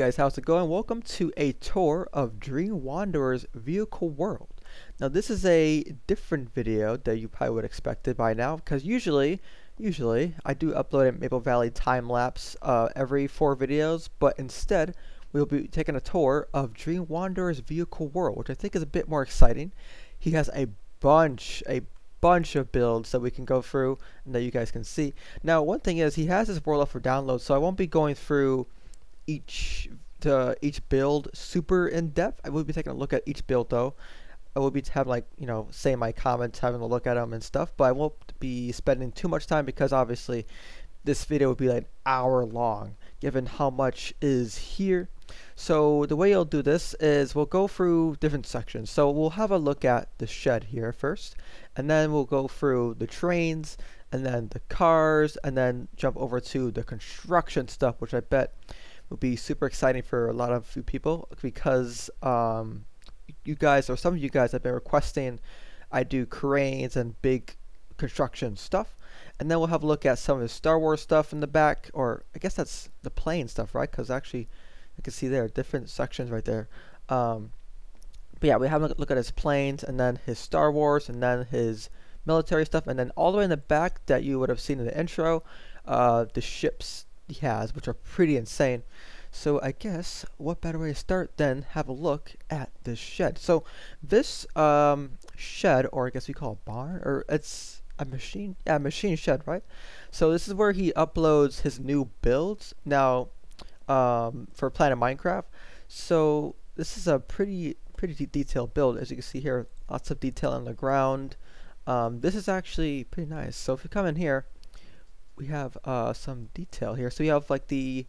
Guys, how's it going? Welcome to a tour of DreamWanderer's vehicle world. Now this is a different video that you probably would expect it by now because usually, usually I do upload a Maple Valley time lapse uh, every four videos, but instead we'll be taking a tour of DreamWanderer's vehicle world, which I think is a bit more exciting. He has a bunch, a bunch of builds that we can go through and that you guys can see. Now one thing is he has this world up for download, so I won't be going through each to each build super in depth. I will be taking a look at each build though. I will be having like you know saying my comments, having a look at them and stuff. But I won't be spending too much time because obviously this video would be like an hour long, given how much is here. So the way you'll do this is we'll go through different sections. So we'll have a look at the shed here first, and then we'll go through the trains, and then the cars, and then jump over to the construction stuff, which I bet will be super exciting for a lot of people because um, you guys or some of you guys have been requesting I do cranes and big construction stuff. And then we'll have a look at some of the Star Wars stuff in the back, or I guess that's the plane stuff, right? Because actually, you can see there are different sections right there. Um, but yeah, we have a look at his planes, and then his Star Wars, and then his military stuff, and then all the way in the back that you would have seen in the intro, uh, the ships he has, which are pretty insane. So I guess what better way to start than have a look at this shed. So this um, shed, or I guess we call it barn, or it's a machine, yeah, machine shed, right? So this is where he uploads his new builds now um, for Planet Minecraft. So this is a pretty pretty de detailed build, as you can see here. Lots of detail on the ground. Um, this is actually pretty nice. So if you come in here, we have uh, some detail here. So we have like the,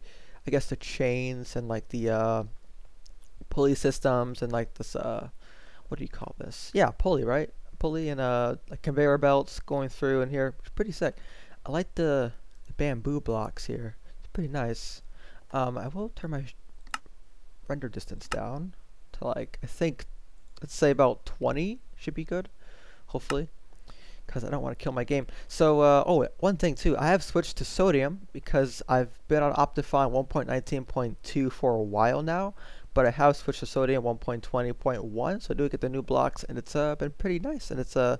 I guess the chains and like the uh, pulley systems and like this, uh, what do you call this? Yeah, pulley, right? Pulley and uh, like conveyor belts going through in here. It's pretty sick. I like the, the bamboo blocks here. It's pretty nice. Um, I will turn my render distance down to like, I think, let's say about 20 should be good, hopefully because I don't want to kill my game. So, uh, oh, one thing too, I have switched to sodium because I've been on Optifine 1.19.2 for a while now, but I have switched to sodium 1.20.1, so I do get the new blocks, and it's uh, been pretty nice. And it's uh,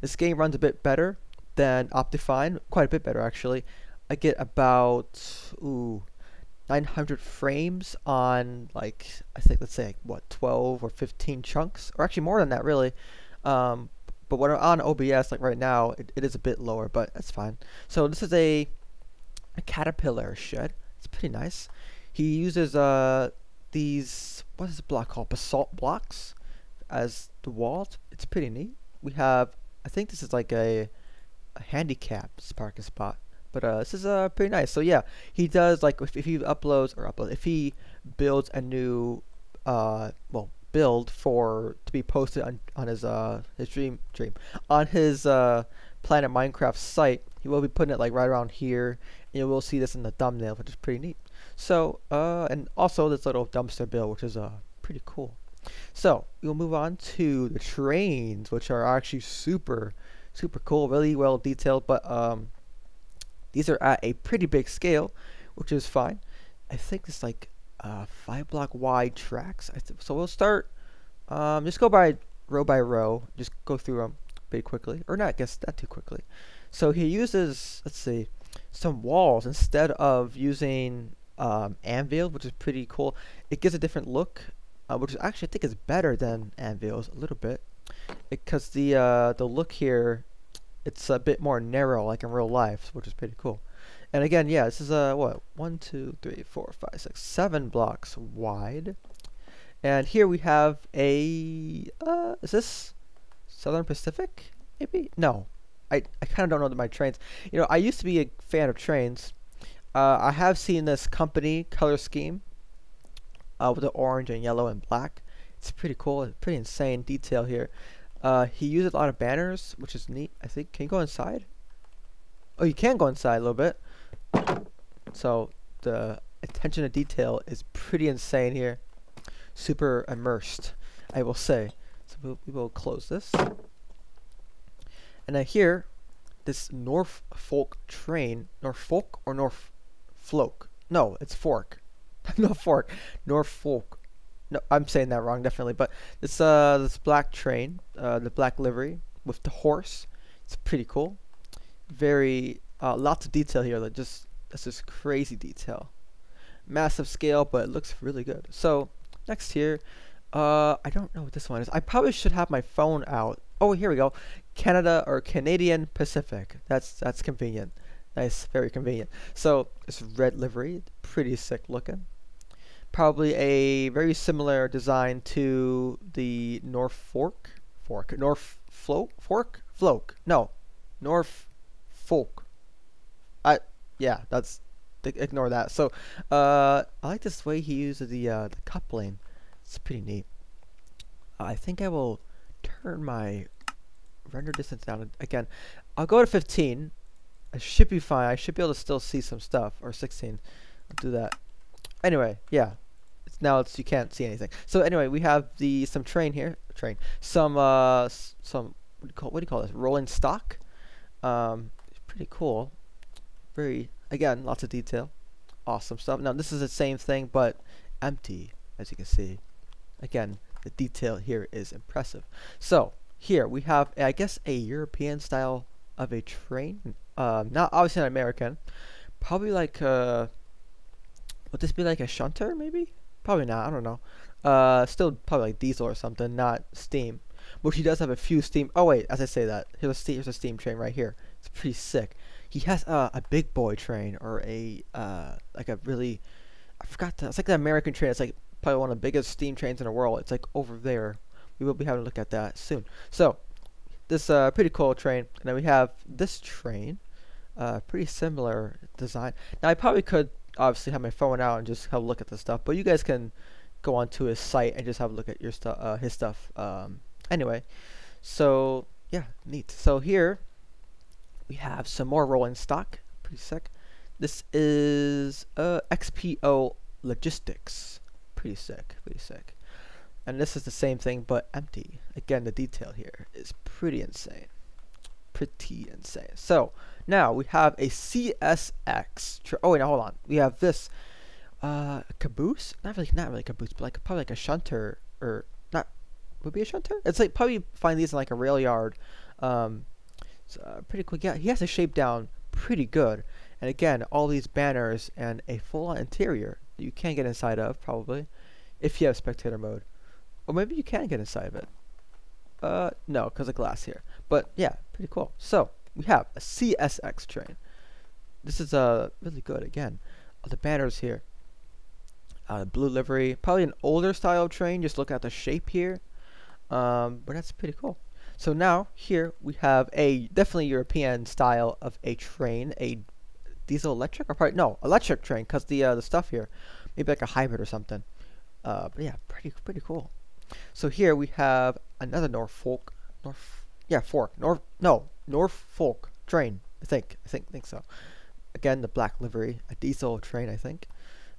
this game runs a bit better than Optifine, quite a bit better actually. I get about ooh 900 frames on like I think let's say what 12 or 15 chunks, or actually more than that really. Um, but when I'm on OBS, like right now, it, it is a bit lower, but that's fine. So this is a, a caterpillar shed. It's pretty nice. He uses uh these, what is this block called? Basalt blocks as the walls. It's pretty neat. We have, I think this is like a, a handicap parking spot. But uh, this is uh, pretty nice. So yeah, he does like if, if he uploads or uploads, if he builds a new, uh, well, build for to be posted on, on his uh his dream dream on his uh planet minecraft site. He will be putting it like right around here and you will see this in the thumbnail which is pretty neat. So uh and also this little dumpster build which is uh pretty cool. So we'll move on to the trains which are actually super super cool really well detailed but um these are at a pretty big scale which is fine. I think it's like uh, five block wide tracks. So we'll start, um, just go by row by row, just go through them pretty quickly, or not, I guess not too quickly. So he uses, let's see, some walls instead of using um, anvil, which is pretty cool. It gives a different look, uh, which actually I think is better than anvils a little bit, because the uh, the look here, it's a bit more narrow, like in real life, which is pretty cool. And again, yeah, this is a, what, one, two, three, four, five, six, seven blocks wide. And here we have a, uh, is this Southern Pacific, maybe? No, I, I kind of don't know my trains. You know, I used to be a fan of trains. Uh, I have seen this company color scheme uh, with the orange and yellow and black. It's pretty cool. Pretty insane detail here. Uh, he uses a lot of banners, which is neat. I think. Can you go inside? Oh, you can go inside a little bit. So the attention to detail is pretty insane here. Super immersed, I will say. So we'll, we will close this. And then here, this Norfolk train, Norfolk or Norfolk? No, it's Fork. Norfolk, Norfolk. No, I'm saying that wrong, definitely. But this uh this black train, uh the black livery with the horse. It's pretty cool. Very uh, lots of detail here. Like just that's just crazy detail. Massive scale, but it looks really good. So next here, uh, I don't know what this one is. I probably should have my phone out. Oh, here we go. Canada or Canadian Pacific. That's that's convenient. Nice, very convenient. So it's red livery, pretty sick looking. Probably a very similar design to the Norfolk Fork, North Float Fork, Floke. No, North Folk. I yeah, that's ignore that. So uh, I like this way he uses the uh, the coupling. It's pretty neat. I think I will turn my render distance down again. I'll go to 15 I should be fine. I should be able to still see some stuff. Or 16. I'll do that. Anyway, yeah. It's now it's you can't see anything. So anyway, we have the some train here. Train. Some uh some what do you call what do you call this? Rolling stock. Um, pretty cool. Very again lots of detail. Awesome stuff. Now this is the same thing but empty as you can see. Again, the detail here is impressive. So here we have I guess a European style of a train um, not obviously not American. Probably like uh, would this be like a shunter maybe? Probably not. I don't know. Uh, still probably like diesel or something, not steam. But he does have a few steam. Oh wait, as I say that, here's a steam, here's a steam train right here. It's pretty sick. He has uh, a big boy train or a uh, like a really, I forgot that. It's like the American train. It's like probably one of the biggest steam trains in the world. It's like over there. We will be having a look at that soon. So this uh, pretty cool train. And then we have this train. Uh, pretty similar design. Now I probably could obviously have my phone out and just have a look at the stuff, but you guys can go onto his site and just have a look at your stuff, uh, his stuff. Um, anyway, so yeah, neat. So here we have some more rolling stock. Pretty sick. This is uh, XPO Logistics. Pretty sick. Pretty sick. And this is the same thing but empty. Again, the detail here is pretty insane. Pretty insane. So now we have a CSX. oh wait, no, hold on. We have this uh, caboose. Not really, not really caboose, but like probably like a shunter or not. Would be a shunter. It's like probably find these in like a rail yard. Um, so, uh, pretty cool. Yeah, he has the shape down pretty good. And again, all these banners and a full-on interior that you can not get inside of probably if you have spectator mode, or maybe you can get inside of it. Uh, no, because of glass here. But yeah, pretty cool. So we have a CSX train. This is uh, really good again. Uh, the banners here. Uh, blue livery, probably an older style train. Just look at the shape here. Um, but that's pretty cool. So now here we have a definitely European style of a train, a diesel electric or probably no electric train because the uh, the stuff here, maybe like a hybrid or something. Uh, but yeah, pretty pretty cool. So here we have another Norfolk, North, yeah, fork, North, no, Norfolk train. I think, I think, think so. Again, the black livery, a diesel train, I think.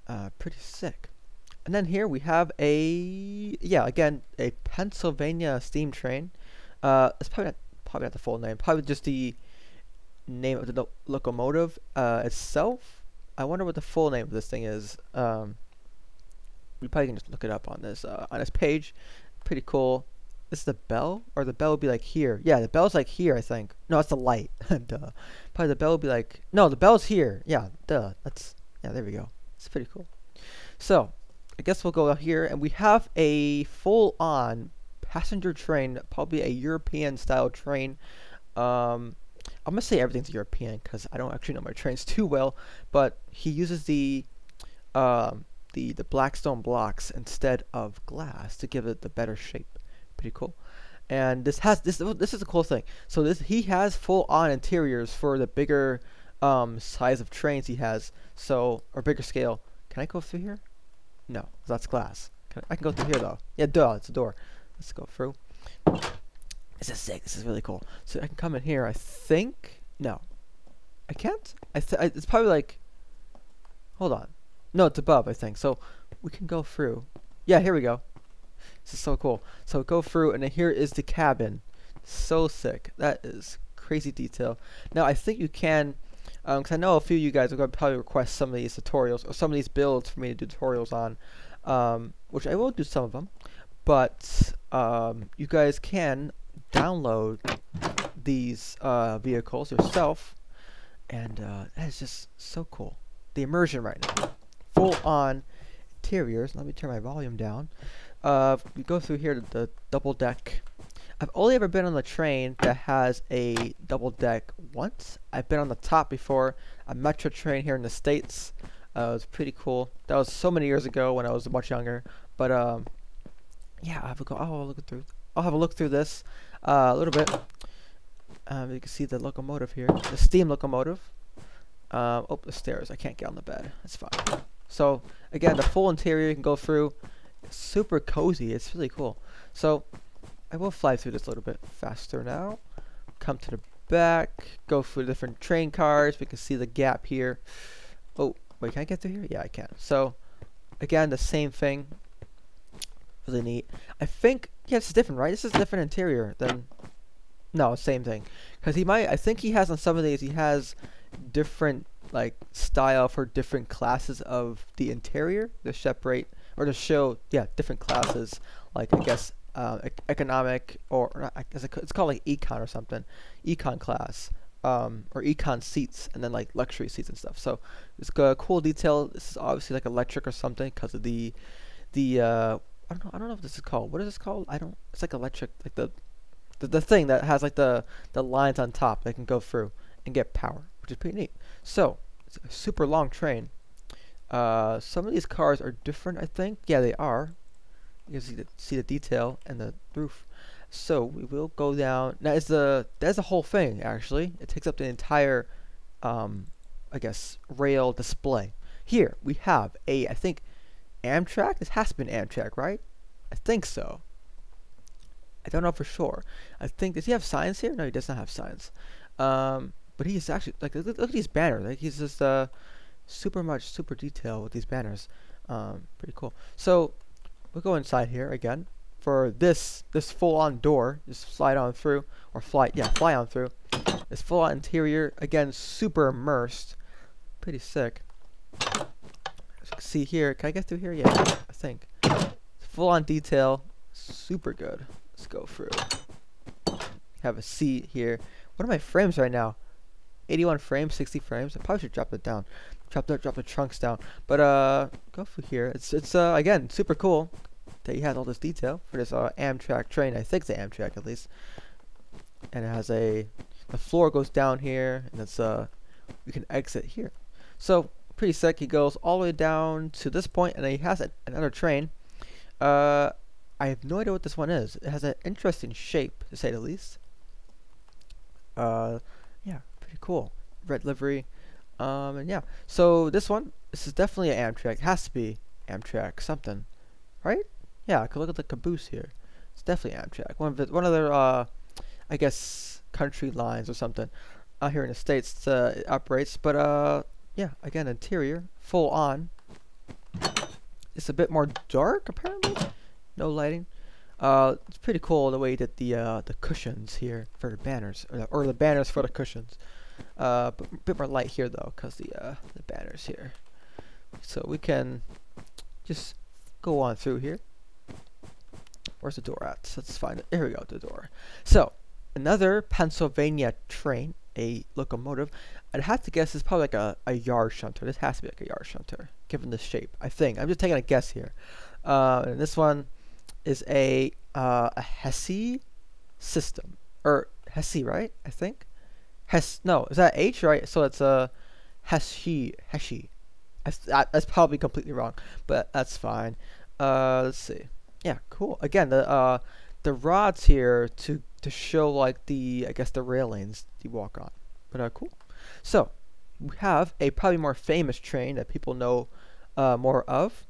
Uh, pretty sick. And then here we have a, yeah, again, a Pennsylvania steam train. Uh, it's probably not, probably not the full name, probably just the name of the locomotive uh, itself. I wonder what the full name of this thing is. Um, you probably can just look it up on this uh, on this page. Pretty cool. This is the bell, or the bell would be like here. Yeah, the bell's like here, I think. No, it's the light. duh. Probably the bell would be like no, the bell's here. Yeah, duh. That's yeah. There we go. It's pretty cool. So I guess we'll go out here, and we have a full-on passenger train, probably a European style train. Um, I'm gonna say everything's European because I don't actually know my trains too well, but he uses the um, the, the Blackstone blocks instead of glass to give it the better shape. Pretty cool. And this has this this is a cool thing. So this he has full on interiors for the bigger um, size of trains he has. So or bigger scale. Can I go through here? No, that's glass. Can I, I can go through here though. Yeah, duh, it's a door. Let's go through. This is sick. This is really cool. So I can come in here. I think no, I can't. I, I it's probably like. Hold on. No, it's above, I think. So we can go through. Yeah, here we go. This is so cool. So go through, and here is the cabin. So sick. That is crazy detail. Now, I think you can because um, I know a few of you guys are going to probably request some of these tutorials or some of these builds for me to do tutorials on, um, which I will do some of them, but um, you guys can download these uh, vehicles yourself, and uh, that is just so cool. The immersion right now, full on interiors. Let me turn my volume down. Uh, we go through here to the double deck I've only ever been on the train that has a double deck once. I've been on the top before, a metro train here in the States. Uh, it was pretty cool. That was so many years ago when I was much younger. But um, yeah, I'll have a go. I'll look through. I'll have a look through this uh, a little bit. Um, you can see the locomotive here, the steam locomotive. Um, oh, the stairs. I can't get on the bed. That's fine. So again, the full interior you can go through. It's super cozy. It's really cool. So I will fly through this a little bit faster now. Come to the back, go through different train cars. We can see the gap here. Oh, wait, can I get through here? Yeah, I can. So, again, the same thing. Really neat. I think, yeah, it's different, right? This is different interior than, no, same thing. Because he might, I think he has on some of these, he has different, like, style for different classes of the interior to separate, or to show, yeah, different classes. Like, I guess, uh, economic or, or not, it's called like econ or something, econ class, um, or econ seats, and then like luxury seats and stuff. So it's a cool detail. This is obviously like electric or something because of the the uh, I don't know I don't know what this is called. What is this called? I don't. It's like electric, like the the, the thing that has like the the lines on top that can go through and get power, which is pretty neat. So it's a super long train. Uh, some of these cars are different, I think. Yeah, they are. You can see the, see the detail and the roof. So we will go down. Now is the that's the whole thing actually. It takes up the entire, um, I guess rail display. Here we have a I think Amtrak. This has been Amtrak, right? I think so. I don't know for sure. I think does he have signs here? No, he does not have signs. Um, but he's actually like look, look, at these banners. Like he's just uh super much super detail with these banners. Um, pretty cool. So we'll go inside here again for this this full-on door just slide on through or fly yeah fly on through this full-on interior again super immersed pretty sick see here. Can I get through here? Yeah I think. Full-on detail. Super good. Let's go through. Have a seat here. What are my frames right now? 81 frames 60 frames? I probably should drop it down. Drop the drop the trunks down. But uh go through here. It's it's uh again super cool that he has all this detail for this uh, Amtrak train. I think it's an Amtrak at least. And it has a the floor goes down here, and it's uh we can exit here. So pretty sick. He goes all the way down to this point, and he has a, another train. Uh, I have no idea what this one is. It has an interesting shape, to say the least. Uh, yeah, pretty cool. Red livery. Um, and yeah. So this one, this is definitely an Amtrak. It has to be Amtrak something, right? Yeah, I could look at the caboose here. It's definitely Amtrak. One of the, one of their, uh, I guess, country lines or something. Out here in the states, uh, it operates. But uh, yeah, again, interior full on. It's a bit more dark apparently. No lighting. Uh, it's pretty cool the way that the uh, the cushions here for the banners, or the, or the banners for the cushions. Uh, but a bit more light here though, cause the uh, the banners here. So we can just go on through here. Where's the door at? Let's find it. Here we go, the door. So, another Pennsylvania train, a locomotive. I'd have to guess it's probably like a, a yard shunter. This has to be like a yard shunter, given the shape, I think. I'm just taking a guess here. Uh, and this one is a, uh, a Hesse system. Or Hesse, right? I think? Hess, no, is that H, right? So it's a Hesse, Hesse. That's probably completely wrong, but that's fine. Uh, let's see. Yeah, cool. Again, the uh, the rods here to to show like the I guess the railings you walk on. But uh, cool. So we have a probably more famous train that people know uh, more of.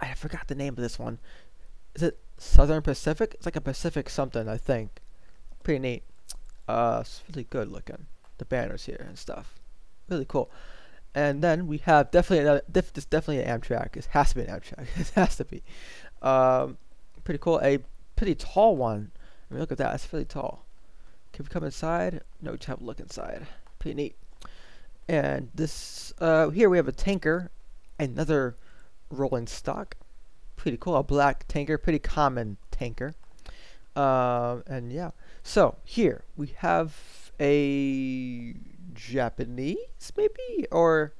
I forgot the name of this one. Is it Southern Pacific? It's like a Pacific something, I think. Pretty neat. Uh, it's really good looking. The banners here and stuff. Really cool. And then we have definitely another. This definitely an Amtrak. It has to be an Amtrak. it has to be. Um, pretty cool. A pretty tall one. I mean, look at that. It's really tall. Can we come inside? No, just have a look inside. Pretty neat. And this, uh, here we have a tanker, another rolling stock. Pretty cool, a black tanker, pretty common tanker. Um, and yeah, so here we have a Japanese, maybe, or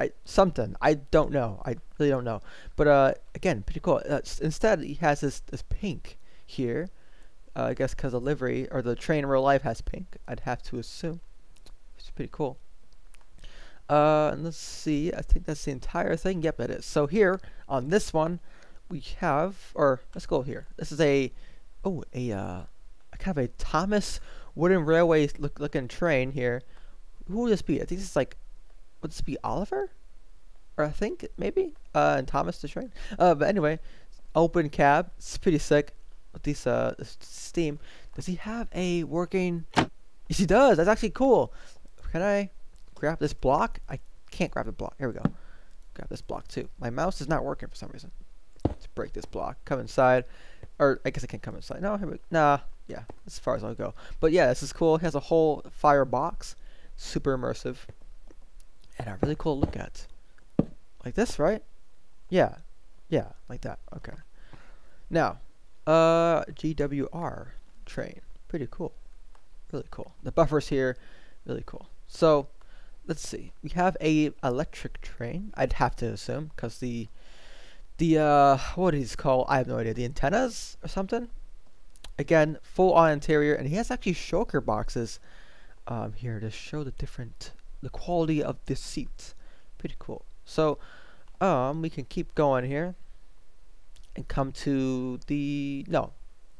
I, something. I don't know. I really don't know. But uh, again, pretty cool. Uh, instead, he has this this pink here. Uh, I guess because the livery or the train in real life has pink. I'd have to assume. It's pretty cool. Uh, and let's see. I think that's the entire thing. Yep, it is. So here on this one, we have, or let's go here. This is a, oh, a uh, kind of a Thomas wooden railway look looking train here. Who would this be? I think this is like, would this be Oliver? Or I think maybe uh, and Thomas the train. Uh, but anyway, open cab. It's pretty sick with these uh steam. Does he have a working? Yes, he does. That's actually cool. Can I grab this block? I can't grab the block. Here we go. Grab this block too. My mouse is not working for some reason. Let's break this block. Come inside. Or I guess I can't come inside. No, here we, nah. Yeah, as far as I'll go. But yeah, this is cool. It has a whole fire box. Super immersive. And a really cool look at. Like this, right? Yeah. Yeah, like that. Okay. Now, uh, GWR train. Pretty cool. Really cool. The buffers here, really cool. So, let's see. We have a electric train. I'd have to assume because the the uh what is called? I have no idea. The antennas or something. Again, full on interior, and he has actually shulker boxes um, here to show the different the quality of the seats. Pretty cool. So um we can keep going here and come to the no.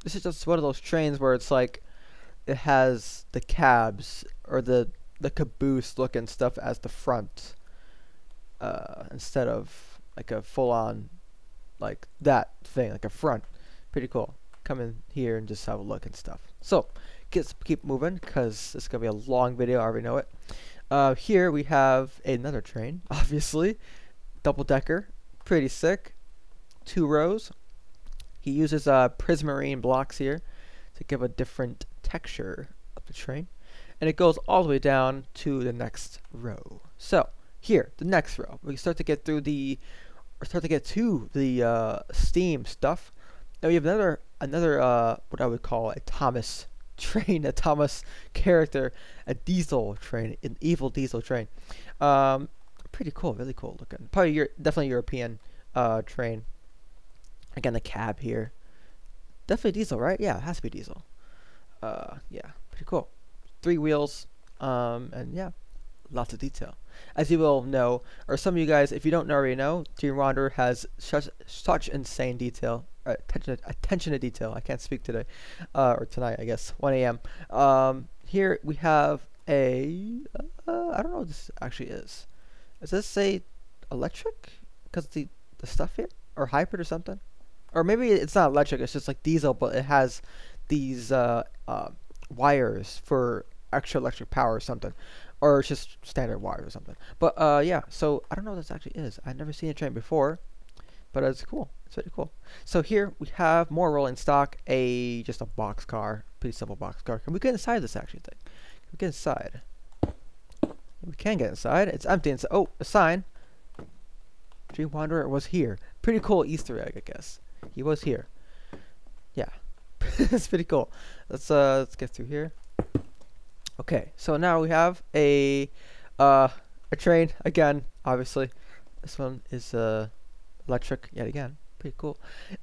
This is just one of those trains where it's like it has the cabs or the the caboose looking stuff as the front uh, instead of like a full on like that thing like a front. Pretty cool. Come in here and just have a look and stuff. So let's keep moving because it's gonna be a long video I already know it. Uh, here we have another train obviously. Double decker pretty sick. Two rows. He uses uh, prismarine blocks here to give a different texture of the train and it goes all the way down to the next row. So here, the next row, we start to get through the, or start to get to the uh, Steam stuff. Now we have another, another uh, what I would call a Thomas train, a Thomas character, a diesel train, an evil diesel train. Um, pretty cool, really cool looking. Probably Euro definitely European uh, train. Again, the cab here. Definitely diesel, right? Yeah, it has to be diesel. Uh, yeah, pretty cool three wheels, um, and yeah, lots of detail. As you will know, or some of you guys, if you don't already know, DreamWanderer has such, such insane detail, uh, attention, attention to detail. I can't speak today, uh, or tonight, I guess, 1 a.m. Um, here we have a, uh, I don't know what this actually is. Does this say electric? Because the, the stuff here? Or hybrid or something? Or maybe it's not electric, it's just like diesel, but it has these uh, uh, wires for extra electric power or something. Or it's just standard wires or something. But uh, yeah, so I don't know what this actually is. I've never seen a train before, but it's cool. It's really cool. So here we have more rolling stock, a just a box car, pretty simple box car. Can we get inside this actually thing? Can we get inside? We can get inside. It's empty inside. Oh, a sign. DreamWanderer was here. Pretty cool Easter egg, I guess. He was here. Yeah. it's pretty cool. Let's uh let's get through here. Okay, so now we have a uh a train again, obviously. This one is uh electric yet again. Pretty cool.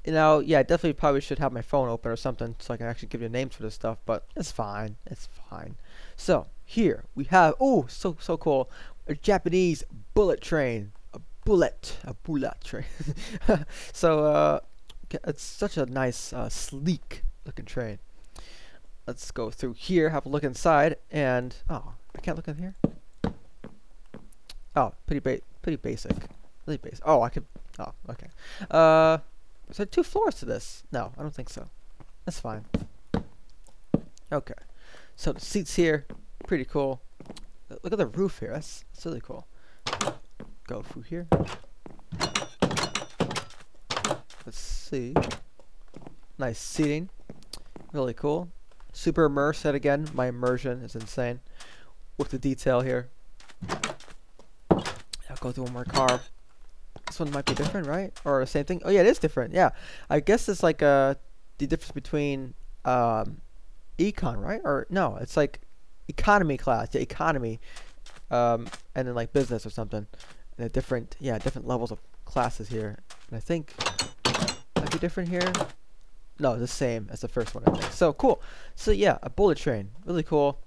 Now, yeah, I definitely probably should have my phone open or something so I can actually give you names for this stuff, but it's fine. It's fine. So, here we have oh, so so cool. A Japanese bullet train. A bullet, a bullet train. so, uh it's such a nice uh, sleek looking train. Let's go through here, have a look inside, and oh, I can't look in here. Oh, pretty ba pretty basic, really basic. Oh, I could. Oh, okay. Uh, is there two floors to this? No, I don't think so. That's fine. Okay, so the seats here, pretty cool. Look at the roof here. That's, that's really cool. Go through here. Let's see. Nice seating. Really cool. Super immersed again. My immersion is insane. With the detail here. I'll go through one more car. This one might be different, right? Or the same thing? Oh yeah, it is different. Yeah, I guess it's like uh the difference between um, econ, right? Or no, it's like economy class, the economy, um, and then like business or something. And different, yeah, different levels of classes here. And I think might be different here. No, the same as the first one, I think. So cool. So yeah, a bullet train, really cool,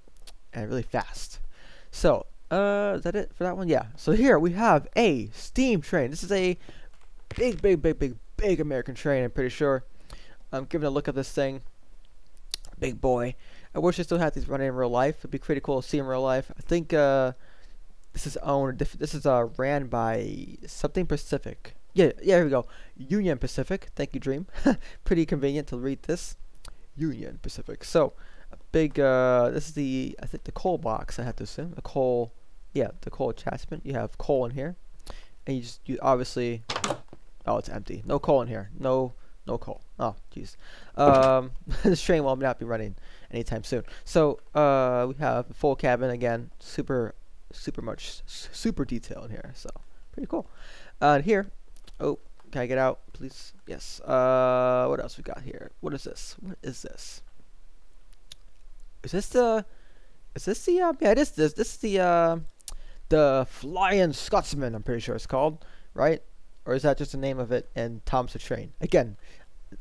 and really fast. So uh, is that it for that one? Yeah. So here we have a steam train. This is a big, big, big, big, big American train. I'm pretty sure. I'm giving a look at this thing. Big boy. I wish I still had these running in real life. It'd be pretty cool to see in real life. I think uh, this is owned. This is uh, ran by something Pacific. Yeah, yeah. Here we go. Union Pacific. Thank you, Dream. pretty convenient to read this. Union Pacific. So, a big. Uh, this is the I think the coal box. I have to assume the coal. Yeah, the coal attachment. You have coal in here, and you just you obviously. Oh, it's empty. No coal in here. No no coal. Oh, jeez. Um, this train will not be running anytime soon. So uh, we have full cabin again. Super, super much, super detail in here. So pretty cool. Uh, here, oh, can I get out, please? Yes. Uh, what else we got here? What is this? What is this? Is this the? Is this the? Uh, yeah, this this. This is the. Uh, the Flying Scotsman. I'm pretty sure it's called, right? Or is that just the name of it and Thomas the Train? Again,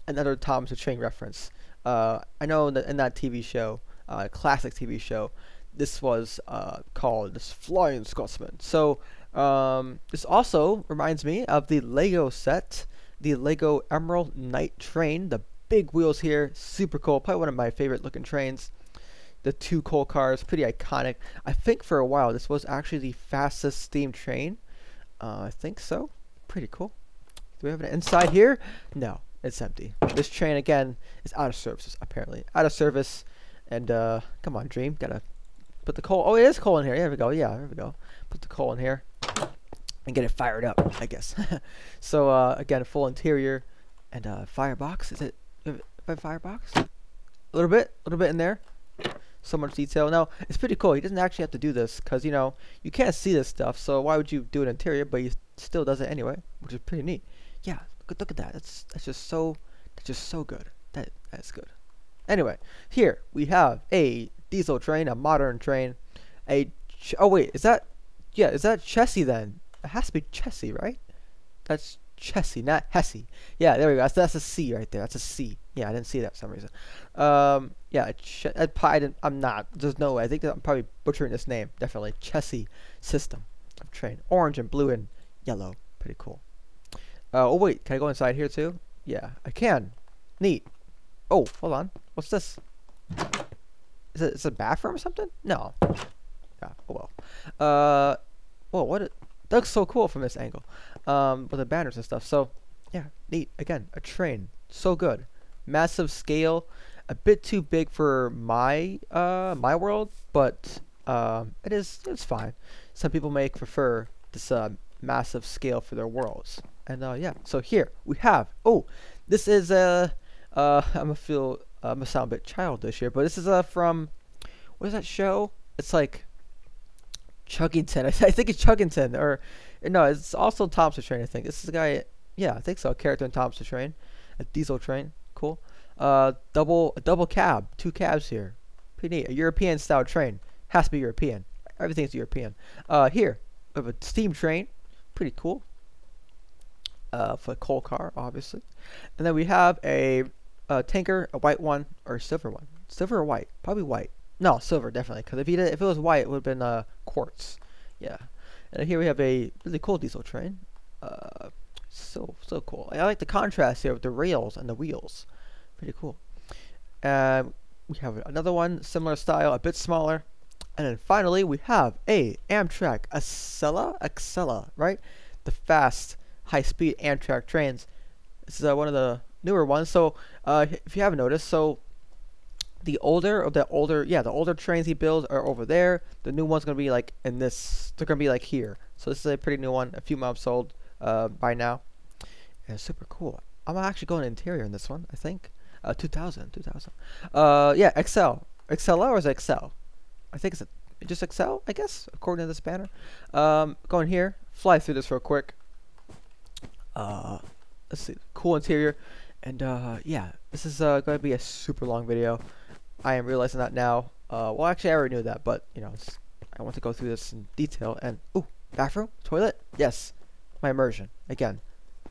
another Thomas the Train reference. Uh, I know that in that TV show, uh, classic TV show, this was uh, called this Flying Scotsman. So um, this also reminds me of the Lego set, the Lego Emerald Night Train. The big wheels here, super cool. Probably one of my favorite looking trains. The two coal cars, pretty iconic. I think for a while this was actually the fastest steam train. Uh, I think so pretty cool. Do we have an inside here? No, it's empty. This train, again, is out of service, apparently. Out of service. And, uh, come on, Dream. Gotta put the coal. Oh, it is coal in here. There we go. Yeah, there we go. Put the coal in here. And get it fired up, I guess. so, uh, again, full interior. And, uh, firebox. Is it a firebox? A little bit. A little bit in there so much detail. Now, it's pretty cool. He doesn't actually have to do this because, you know, you can't see this stuff. So why would you do an interior, but he still does it anyway, which is pretty neat. Yeah, look, look at that. That's that's just so that's just so good. That that's good. Anyway, here we have a diesel train, a modern train. A oh wait, is that yeah? Is that Chessie then? It has to be Chessie, right? That's Chessie, not Hesse. Yeah, there we go. That's, that's a C right there. That's a C. Yeah, I didn't see that for some reason. Um, yeah, I, I am not. There's no way. I think I'm probably butchering this name. Definitely Chessie system of train. Orange and blue and yellow. Pretty cool. Uh, oh wait, can I go inside here too? Yeah, I can. Neat. Oh, hold on. What's this? Is it, is it a bathroom or something? No. Yeah. Oh well. Uh. Whoa. What? Looks so cool from this angle. Um, with the banners and stuff. So, yeah, neat. Again, a train. So good. Massive scale. A bit too big for my uh my world, but um, it is it's fine. Some people may prefer this uh, massive scale for their worlds. And uh, yeah, so here we have. Oh, this is a. Uh, uh, I'm gonna feel. I'm gonna sound a bit childish here, but this is uh from. What is that show? It's like Chuggington. I, I think it's Chuggington, or no, it's also Thompson Train. I think this is a guy. Yeah, I think so. A character in Thompson Train, a diesel train. Cool. Uh, double a double cab, two cabs here. Pretty neat. A European style train has to be European. Everything's European. Uh, here we have a steam train. Pretty cool. Uh, for a coal car, obviously. And then we have a, a tanker, a white one or a silver one. Silver or white? Probably white. No, silver definitely. Because if, if it was white, it would have been uh, quartz. Yeah. And here we have a really cool diesel train. Uh, so so cool. I like the contrast here with the rails and the wheels. Pretty cool. Um, we have another one, similar style, a bit smaller. And then finally, we have a Amtrak Acela, Acela, right? The fast, high-speed Amtrak trains. This is uh, one of the newer ones. So, uh, if you haven't noticed, so the older of the older yeah the older trains he builds are over there. The new one's gonna be like in this they're gonna be like here. So this is a pretty new one a few months old uh, by now. And super cool. I'm actually going interior in this one I think. Uh, 2000 2000 uh yeah Excel. Excel or is Excel. I think it's a, just Excel I guess according to this banner. Um going here. Fly through this real quick. Uh, let's see, cool interior, and uh, yeah, this is uh, going to be a super long video. I am realizing that now. Uh, well, actually, I already knew that, but you know, I want to go through this in detail. And ooh, bathroom, toilet, yes, my immersion again.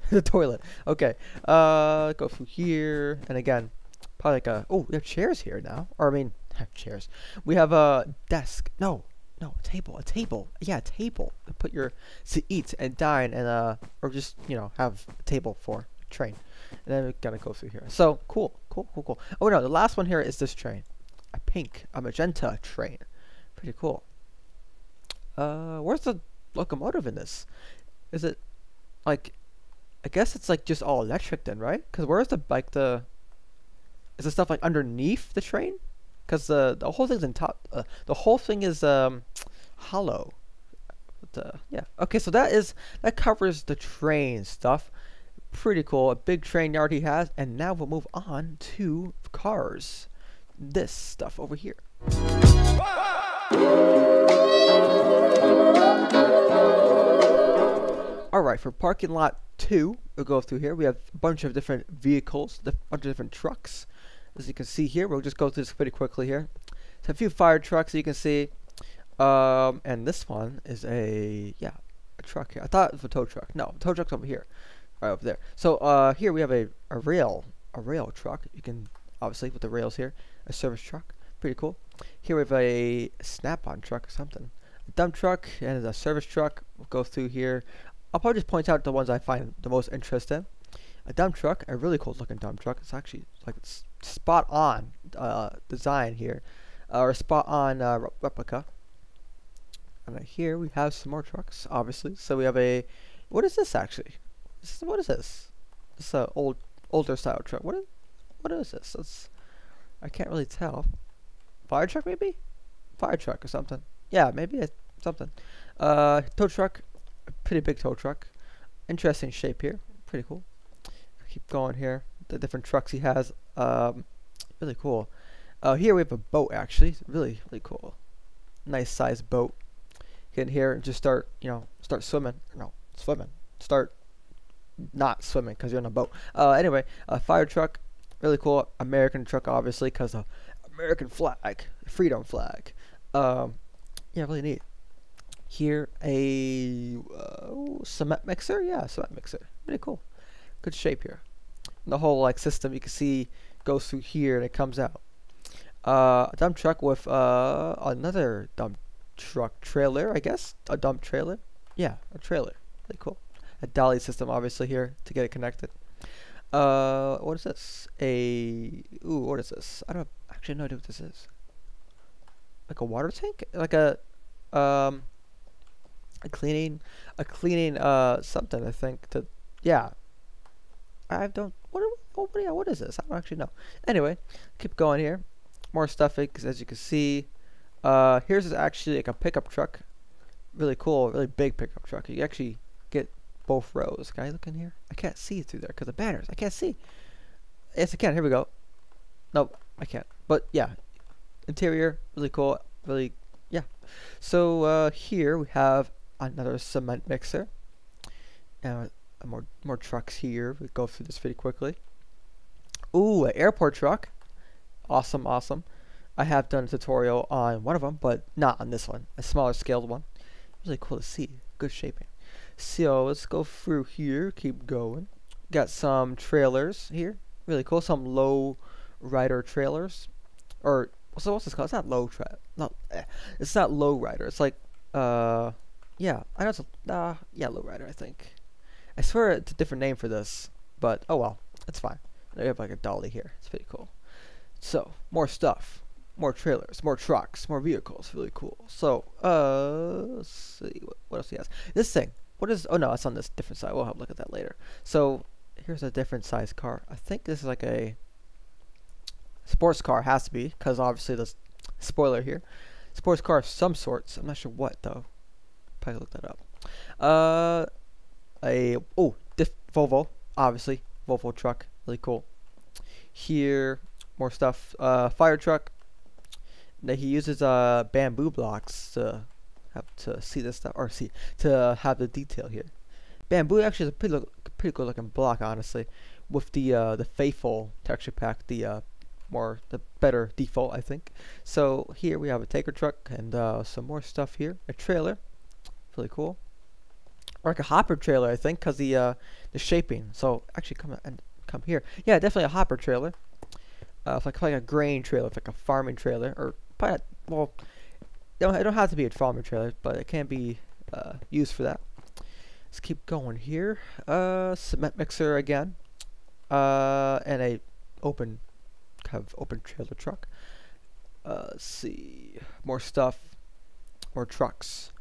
the toilet. Okay. Uh, go through here, and again, probably like a. Oh, we have chairs here now. Or I mean, chairs. We have a desk. No, no, a table. A table. Yeah, a table to put your to eat and dine and uh, or just you know have a table for train. And then we gotta go through here. So cool, cool, cool, cool. Oh no, the last one here is this train, a pink, a magenta train. Pretty cool. Uh, where's the locomotive in this? Is it like I guess it's like just all electric then, right? Because where's the like the is the stuff like underneath the train? Because the the whole thing's in top. Uh, the whole thing is um hollow. But, uh, yeah. Okay, so that is that covers the train stuff. Pretty cool. A big train yard he has, and now we'll move on to cars. This stuff over here. Alright, for parking lot 2, we'll go through here. We have a bunch of different vehicles, a bunch of different trucks. As you can see here, we'll just go through this pretty quickly here. So a few fire trucks you can see. Um, and this one is a, yeah, a truck here. I thought it was a tow truck. No, tow truck's over here. Right over there. So uh, here we have a, a rail, a rail truck. You can, obviously, with the rails here, a service truck. Pretty cool. Here we have a snap-on truck or something. A dump truck and a service truck. We'll go through here. I'll probably just point out the ones I find the most interesting. A dump truck, a really cool looking dump truck. It's actually like spot on uh, design here, uh, or spot on uh, replica. And here we have some more trucks, obviously. So we have a, what is this actually? This what is this? It's is a old, older style truck. What is, what is this? It's, I can't really tell. Fire truck maybe? Fire truck or something. Yeah, maybe a, something. Uh, tow truck, pretty big tow truck. Interesting shape here. Pretty cool. Keep going here. The different trucks he has. Um, really cool. Uh, here we have a boat actually. It's really, really cool. Nice sized boat. Get in here and just start, you know, start swimming. No, swimming. Start not swimming because you're in a boat. Uh, anyway, a fire truck. Really cool. American truck, obviously, because of American flag, freedom flag. Um, yeah, really neat. Here, a uh, cement mixer. Yeah, cement mixer. Really cool. Good shape here. And the whole like system you can see goes through here and it comes out. Uh, a dump truck with uh, another dump truck trailer, I guess. A dump trailer. Yeah, a trailer. Really cool. A dolly system, obviously, here to get it connected. Uh, what is this? A ooh, what is this? I don't actually know what this is. Like a water tank? Like a um a cleaning a cleaning uh something I think to yeah. I don't what what, yeah, what is this? I don't actually know. Anyway, keep going here. More stuff as you can see. Uh here's actually like a pickup truck. Really cool, really big pickup truck. You actually both rows. Can I look in here? I can't see through there because of banners. I can't see. Yes, I can. Here we go. Nope, I can't. But yeah, interior really cool. Really, yeah. So uh, here we have another cement mixer. And uh, more more trucks here. We go through this pretty quickly. Ooh, an airport truck. Awesome, awesome. I have done a tutorial on one of them, but not on this one. A smaller scaled one. Really cool to see. Good shaping. So let's go through here. Keep going. Got some trailers here. Really cool. Some low rider trailers. Or so what's this called? It's not low tra not eh. it's not low rider. It's like uh yeah, I know it's a, uh yeah, low rider I think. I swear it's a different name for this, but oh well, it's fine. They have like a dolly here. It's pretty cool. So, more stuff. More trailers, more trucks, more vehicles. Really cool. So, uh, let's see. What, what else he has? This thing. What is... Oh, no, it's on this different side. We'll have a look at that later. So, here's a different size car. I think this is like a sports car. Has to be, because obviously the spoiler here. Sports car of some sorts. I'm not sure what, though. Probably look that up. Uh, a... Oh, diff Volvo. Obviously. Volvo truck. Really cool. Here, more stuff. Uh, fire truck. Now he uses uh bamboo blocks to have to see this stuff or see to have the detail here. Bamboo actually is a pretty look, pretty good looking block, honestly, with the uh, the faithful texture pack, the uh, more the better default, I think. So here we have a taker truck and uh, some more stuff here. A trailer, really cool. Or like a hopper trailer, I think, because the uh, the shaping. So actually, come and come here. Yeah, definitely a hopper trailer. Uh, like like a grain trailer, if like a farming trailer, or probably well, don't it don't have to be a farmer trailer, but it can be uh, used for that. Let's keep going here. Uh, cement mixer again, uh, and a open kind of open trailer truck. Uh, let's see more stuff, more trucks.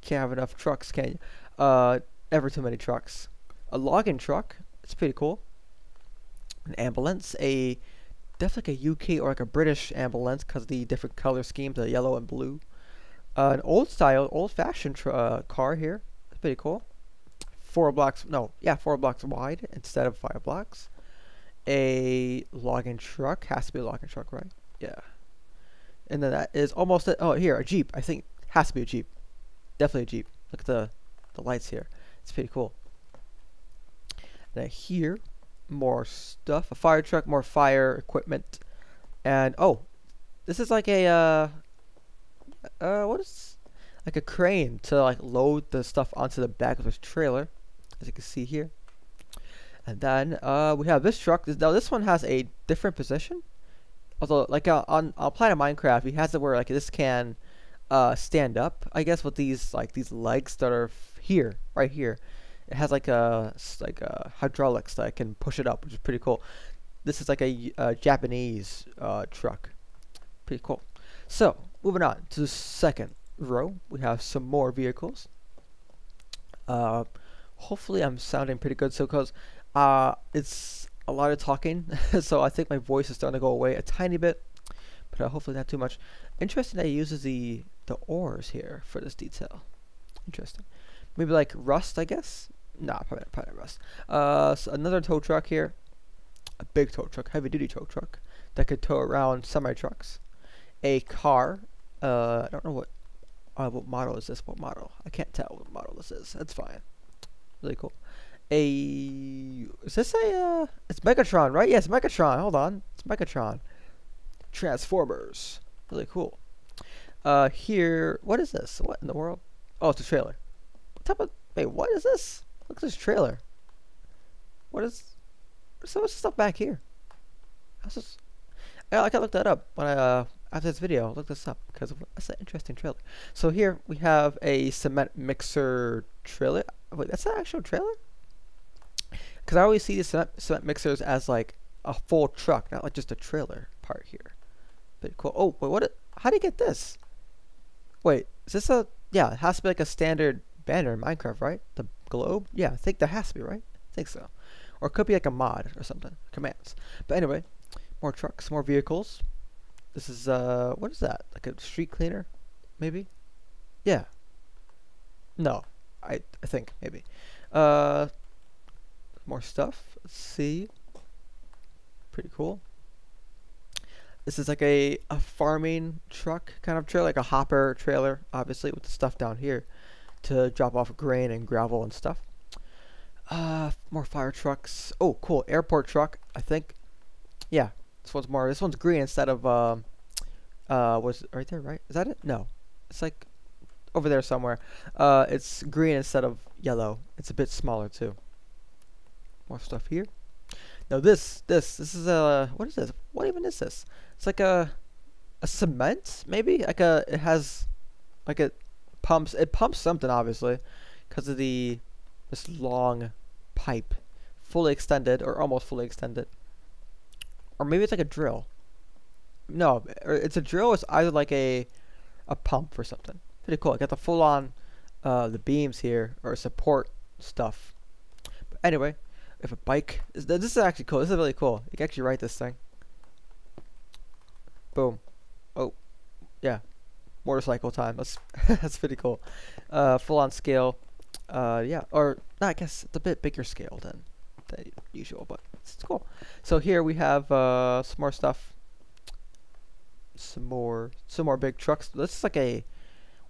Can't have enough trucks, can you? Uh, ever too many trucks. A logging truck. It's pretty cool. An ambulance, a definitely like a UK or like a British ambulance because the different color schemes, the yellow and blue. Uh, an old style, old fashioned uh, car here. Pretty cool. Four blocks, no, yeah, four blocks wide instead of five blocks. A logging truck, has to be a logging truck, right? Yeah. And then that is almost, a, oh, here, a Jeep. I think has to be a Jeep. Definitely a Jeep. Look at the, the lights here. It's pretty cool. Now here, more stuff. A fire truck, more fire equipment. And, oh, this is like a, uh, uh, what is, like a crane to like load the stuff onto the back of this trailer, as you can see here. And then, uh, we have this truck. Now this one has a different position. Although, like uh, on, on Planet Minecraft, he has it where like this can, uh, stand up, I guess, with these, like, these legs that are here, right here it has like a like a hydraulics that can push it up, which is pretty cool. This is like a, a Japanese uh, truck. Pretty cool. So moving on to the second row, we have some more vehicles. Uh, hopefully I'm sounding pretty good. So because uh, it's a lot of talking, so I think my voice is starting to go away a tiny bit, but uh, hopefully not too much. Interesting that he uses the the ores here for this detail. Interesting. Maybe like rust, I guess. Nah, probably not, probably not rust. Uh, so another tow truck here. A big tow truck, heavy duty tow truck that could tow around semi trucks. A car. Uh, I don't know what. Uh, what model is this? What model? I can't tell what model this is. That's fine. Really cool. A is this a? Uh, it's Megatron, right? Yes, Megatron. Hold on, it's Megatron. Transformers. Really cool. Uh, here, what is this? What in the world? Oh, it's a trailer. What type of? Wait, what is this? Look at this trailer. What is... There's so much stuff back here. How's this... I, gotta look that up when I, uh, after this video, look this up because that's an interesting trailer. So here we have a cement mixer trailer. Wait, that's an actual trailer? Because I always see the cement, cement mixers as like a full truck, not like just a trailer part here. Pretty cool. Oh, wait, what? How do you get this? Wait, is this a... Yeah, it has to be like a standard banner in Minecraft, right? The globe? Yeah, I think there has to be, right? I think so. Or it could be like a mod or something. Commands. But anyway, more trucks, more vehicles. This is, uh, what is that? Like a street cleaner? Maybe? Yeah. No. I, I think, maybe. Uh, more stuff. Let's see. Pretty cool. This is like a, a farming truck kind of trailer, like a hopper trailer, obviously, with the stuff down here to drop off grain and gravel and stuff. Uh, more fire trucks. Oh, cool. Airport truck, I think. Yeah, this one's more. This one's green instead of um. Uh, was right there, right? Is that it? No, it's like over there somewhere. Uh, it's green instead of yellow. It's a bit smaller too. More stuff here. Now this, this, this is a what is this? What even is this? It's like a a cement maybe. Like a it has like a pumps it pumps something obviously because of the this long pipe fully extended or almost fully extended. Or maybe it's like a drill. No it's a drill it's either like a a pump or something. Pretty cool I got the full on uh, the beams here or support stuff. But anyway if a bike this is actually cool this is really cool. You can actually write this thing. Boom. Oh yeah motorcycle time. That's that's pretty cool. Uh, full on scale. Uh, yeah, or no, I guess it's a bit bigger scale than the usual, but it's cool. So here we have uh, some more stuff. Some more, some more big trucks. This is like a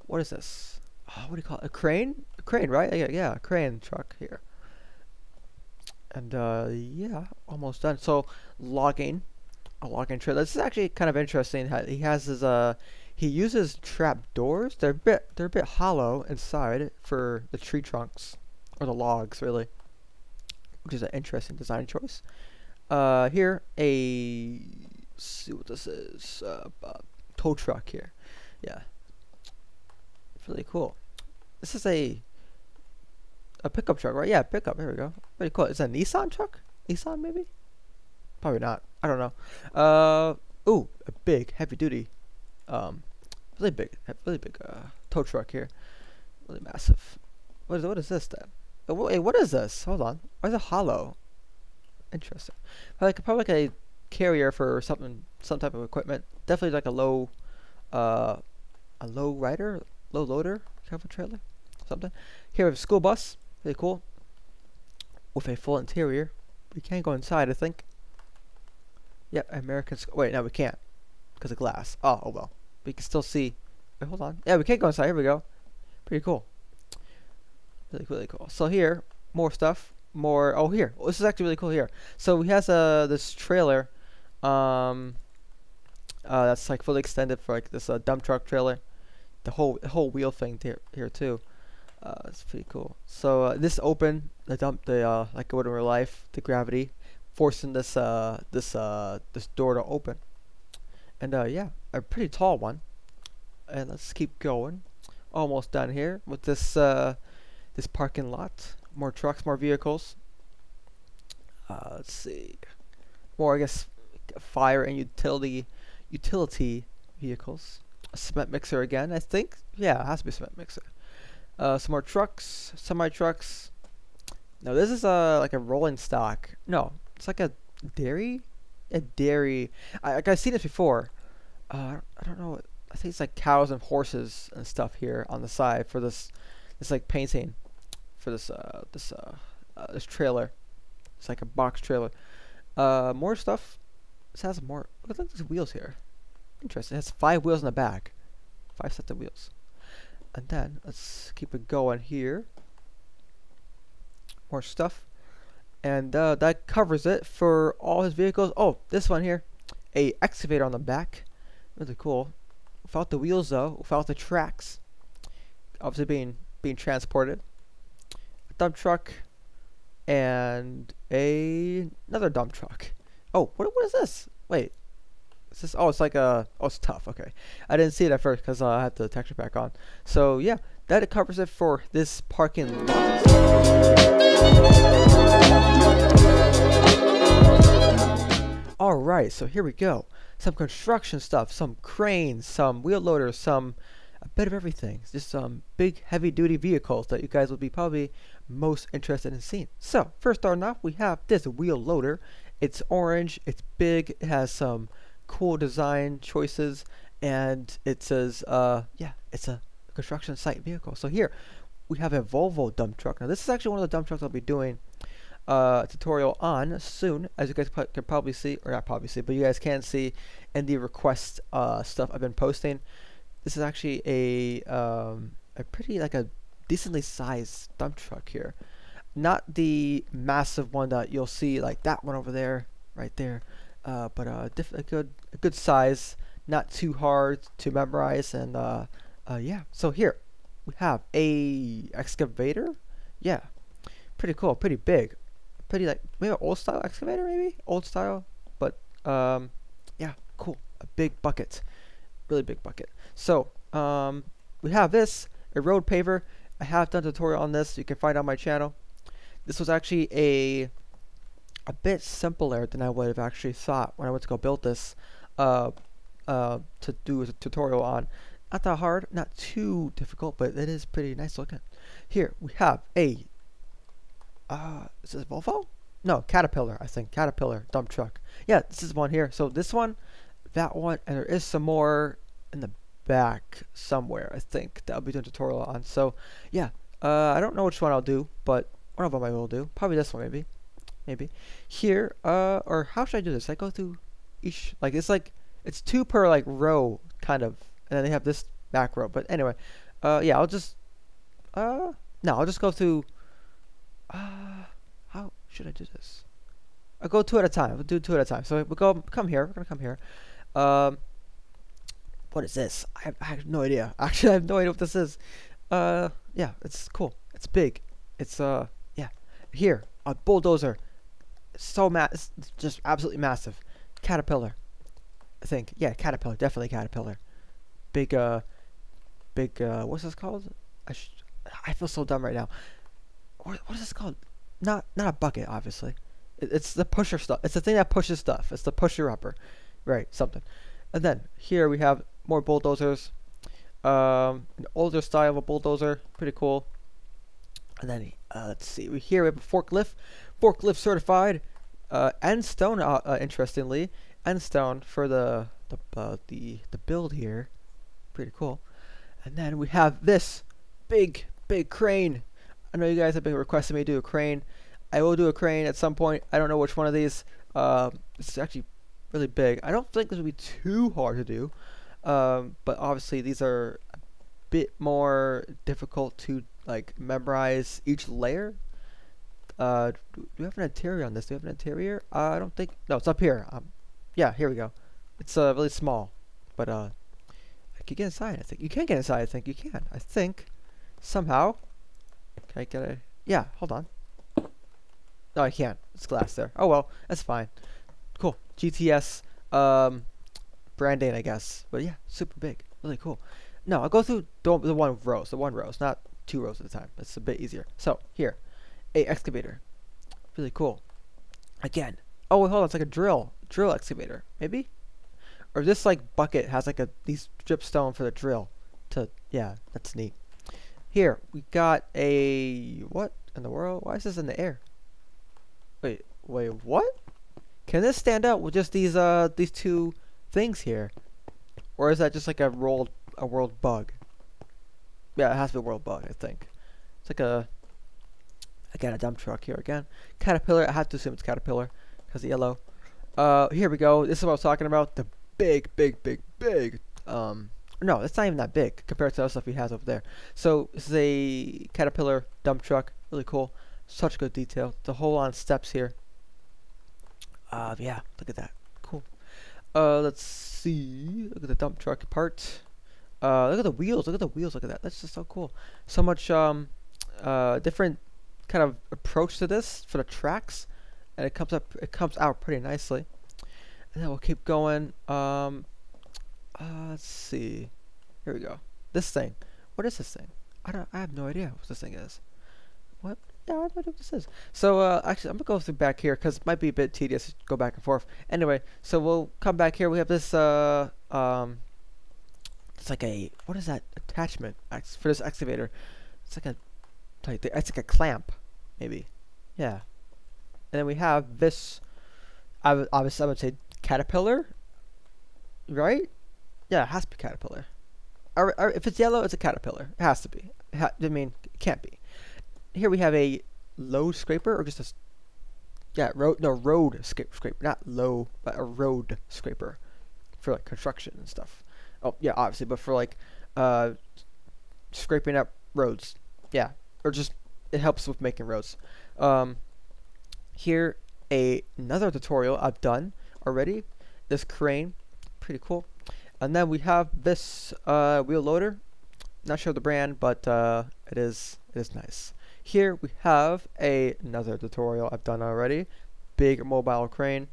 what is this? Oh, what do you call it? A crane? A crane, right? Yeah, yeah, crane truck here. And uh, yeah, almost done. So logging, a logging trailer. This is actually kind of interesting. He has his uh, he uses trap doors. They're a bit they're a bit hollow inside for the tree trunks or the logs, really, which is an interesting design choice. Uh, here a see what this is. Uh, tow truck here. Yeah, really cool. This is a a pickup truck, right? Yeah, pickup. Here we go. Pretty cool. It's a Nissan truck? Nissan, maybe? Probably not. I don't know. Uh, ooh, a big, heavy duty, um, really big, really big uh, tow truck here. Really massive. What is what is this then? Oh, wait, what is this? Hold on. Why is it hollow? Interesting. Like probably like a carrier for something, some type of equipment. Definitely like a low, uh, a low rider, low loader kind of trailer, something. Here we have a school bus. Really cool. With a full interior. We can't go inside, I think. Yep, American. Wait, no, we can't. Because of glass. Oh, oh well. We can still see. Wait, hold on. Yeah, we can't go inside. Here we go. Pretty cool. Really, really cool. So here, more stuff. More. Oh, here. Oh, this is actually really cool here. So he has uh, this trailer. Um, uh, that's like fully extended for like this uh, dump truck trailer. The whole whole wheel thing here here too. Uh, it's pretty cool. So uh, this open the dump the uh, like it would in real life the gravity forcing this uh this uh this door to open. And uh yeah, a pretty tall one. And let's keep going. Almost done here with this uh this parking lot. More trucks, more vehicles. Uh, let's see. More I guess fire and utility utility vehicles. A cement mixer again, I think. Yeah, it has to be a cement mixer. Uh, some more trucks, semi trucks. No, this is a like a rolling stock. No, it's like a dairy, a dairy. I like I've seen this before. Uh, I don't know. I think it's like cows and horses and stuff here on the side for this. This like painting for this uh this uh, uh this trailer. It's like a box trailer. Uh, more stuff. This has more. Look at these wheels here. Interesting. It has five wheels in the back. Five sets of wheels. And then let's keep it going here. More stuff. And uh, that covers it for all his vehicles. Oh, this one here. A excavator on the back. Really cool. Without the wheels though, without the tracks. Obviously being being transported. A dump truck and a another dump truck. Oh, what what is this? Wait, is this, oh, it's like a, oh, it's tough. Okay. I didn't see it at first because uh, I had the texture pack on. So, yeah, that covers it for this parking lot. Alright, so here we go. Some construction stuff, some cranes, some wheel loaders, some a bit of everything. Just some big heavy duty vehicles that you guys will be probably most interested in seeing. So, first starting off, we have this wheel loader. It's orange, it's big, it has some cool design choices and it says uh yeah it's a construction site vehicle. So here we have a Volvo dump truck. Now this is actually one of the dump trucks I'll be doing uh, a tutorial on soon. As you guys can probably see or not probably see but you guys can see in the request uh, stuff I've been posting. This is actually a um, a pretty like a decently sized dump truck here. Not the massive one that you'll see like that one over there right there uh, but uh, a good a good size, not too hard to memorize, and uh, yeah. So here we have a excavator. Yeah, pretty cool, pretty big, pretty like maybe old style excavator, maybe old style, but um, yeah, cool. A big bucket, really big bucket. So um, we have this a road paver. I have done a tutorial on this. You can find on my channel. This was actually a a bit simpler than I would have actually thought when I went to go build this uh, uh, to do a tutorial on. Not that hard, not too difficult, but it is pretty nice looking. Here we have a, uh, is this Volvo? No, Caterpillar, I think. Caterpillar dump truck. Yeah, this is one here. So this one, that one, and there is some more in the back somewhere, I think, that I'll be doing a tutorial on. So, yeah, uh, I don't know which one I'll do, but one of them I will do. Probably this one, maybe maybe. Here, uh, or how should I do this? I go through each, like, it's like, it's two per, like, row, kind of, and then they have this back row. But anyway, Uh, yeah, I'll just, uh, no, I'll just go through, uh, how should I do this? I'll go two at a time. We'll do two at a time. So we'll go, come here. We're gonna come here. Um, what is this? I have, I have no idea. Actually, I have no idea what this is. Uh, yeah, it's cool. It's big. It's uh, yeah. Here, a bulldozer. So mass, just absolutely massive. Caterpillar. I think. Yeah, caterpillar. Definitely caterpillar. Big uh, big uh, what's this called? I sh I feel so dumb right now. What, what is this called? Not not a bucket, obviously. It, it's the pusher stuff. It's the thing that pushes stuff. It's the pusher upper. Right, something. And then here we have more bulldozers. Um, an older style of a bulldozer, pretty cool. And then uh, let's see, we here we have a forklift, forklift certified, uh, and stone. Uh, uh, interestingly, and stone for the the uh, the the build here, pretty cool. And then we have this big big crane. I know you guys have been requesting me to do a crane. I will do a crane at some point. I don't know which one of these. Uh, it's actually really big. I don't think this would be too hard to do. Um, but obviously these are a bit more difficult to like memorize each layer. Uh, do, do we have an interior on this? Do we have an interior? Uh, I don't think. No, it's up here. Um, yeah, here we go. It's uh, really small, but uh, I can get inside. I think you can get inside. I think you can. I think somehow. Can I get a? Yeah, hold on. No, I can't. It's glass there. Oh well, that's fine. Cool. GTS. Um, branding, I guess. But yeah, super big, really cool. No, I'll go through the one rows, the one rows, not two rows at a time. It's a bit easier. So here, a excavator, really cool. Again, oh wait, hold on, it's like a drill, drill excavator, maybe, or this like bucket has like a these drip stone for the drill. To yeah, that's neat. Here we got a what in the world? Why is this in the air? Wait, wait, what? Can this stand up with just these uh these two things here? Or is that just like a world a world bug? Yeah, it has to be a world bug, I think. It's like a again a dump truck here again. Caterpillar, I have to assume it's Caterpillar because the yellow. Uh here we go. This is what I was talking about. The big, big, big, big um no, it's not even that big compared to other stuff he has over there. So this is a Caterpillar dump truck, really cool. Such good detail. The whole on steps here. Uh yeah, look at that. Cool. Uh, let's see. Look at the dump truck part. Uh, look at the wheels. Look at the wheels. Look at that. That's just so cool. So much um, uh, different kind of approach to this for the tracks, and it comes up. It comes out pretty nicely. And then we'll keep going. Um, uh, let's see. Here we go. This thing. What is this thing? I don't. I have no idea what this thing is. What? Yeah, I don't know what this is. So, uh, actually, I'm gonna go through back here because it might be a bit tedious to go back and forth. Anyway, so we'll come back here. We have this, uh, um, it's like a, what is that attachment for this excavator? It's like a, it's like a clamp, maybe. Yeah. And then we have this, I obviously I would say caterpillar, right? Yeah, it has to be caterpillar. Or, if it's yellow, it's a caterpillar. It has to be. Ha I mean, it can't be here we have a load scraper or just a yeah road no road scraper not low but a road scraper for like construction and stuff oh yeah obviously but for like uh scraping up roads yeah or just it helps with making roads um here a another tutorial I've done already this crane pretty cool and then we have this uh, wheel loader not sure the brand but uh, it is it is nice here we have a, another tutorial I've done already. Big mobile crane.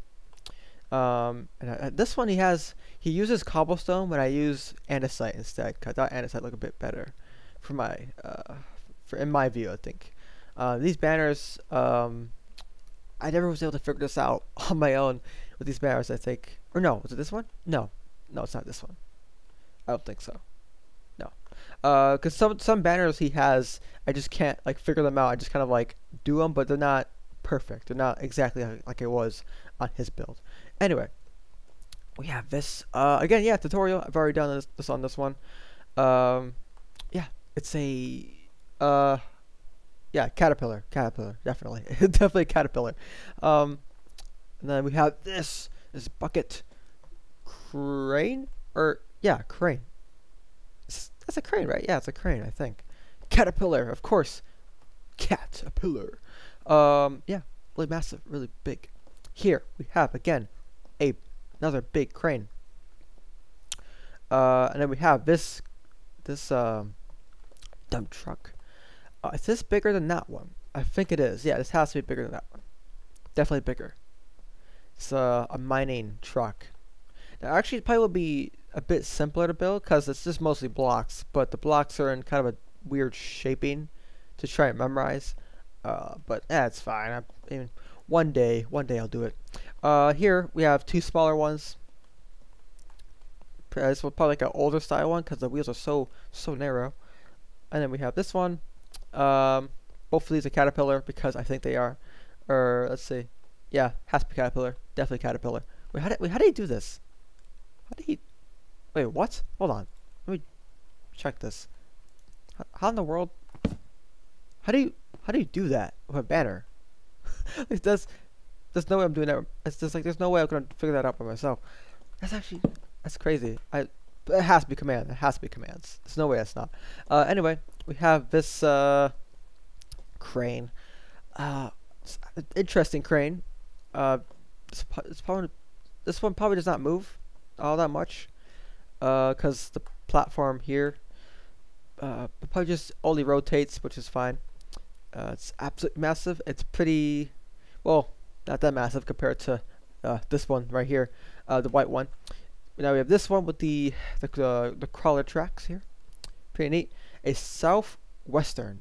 Um, and I, this one he has, he uses cobblestone, but I use andesite instead. Cause I thought andesite look a bit better for my, uh, for in my view, I think. Uh, these banners, um, I never was able to figure this out on my own with these banners, I think. Or no, was it this one? No. No, it's not this one. I don't think so. No, uh, cause some some banners he has, I just can't like figure them out. I just kind of like do them, but they're not perfect. They're not exactly like it was on his build. Anyway, we have this uh, again. Yeah, tutorial. I've already done this, this on this one. Um, yeah, it's a uh, yeah, caterpillar, caterpillar, definitely, definitely caterpillar. Um, and then we have this this bucket crane or yeah crane that's a crane, right? Yeah, it's a crane, I think. Caterpillar, of course. Caterpillar. Um, yeah, really massive, really big. Here we have again a another big crane. Uh, and then we have this this um, dump truck. Uh, is this bigger than that one? I think it is. Yeah, this has to be bigger than that one. Definitely bigger. It's uh, a mining truck. Now, actually, it probably would be a bit simpler to build because it's just mostly blocks, but the blocks are in kind of a weird shaping to try and memorize. Uh, but that's it's fine. I, mean, one day, one day I'll do it. Uh, here we have two smaller ones. This one probably like an older style one because the wheels are so so narrow. And then we have this one. Um, both of these are Caterpillar because I think they are. Or let's see, yeah, has to be Caterpillar. Definitely Caterpillar. Wait, how did wait, how do you do this? How did he... Wait, what? Hold on. Let me check this. How, how in the world? How do you how do you do that with a banner? like that's there's no way I'm doing that. It's just like there's no way I'm gonna figure that out by myself. That's actually that's crazy. I it has to be command. It has to be commands. There's no way it's not. Uh, anyway, we have this uh, crane. Uh, interesting crane. Uh, it's, it's probably this one probably does not move all that much. Uh, cause the platform here, uh, probably just only rotates, which is fine. Uh, it's absolutely massive. It's pretty, well, not that massive compared to uh, this one right here, uh, the white one. Now we have this one with the the, uh, the crawler tracks here. Pretty neat. A southwestern.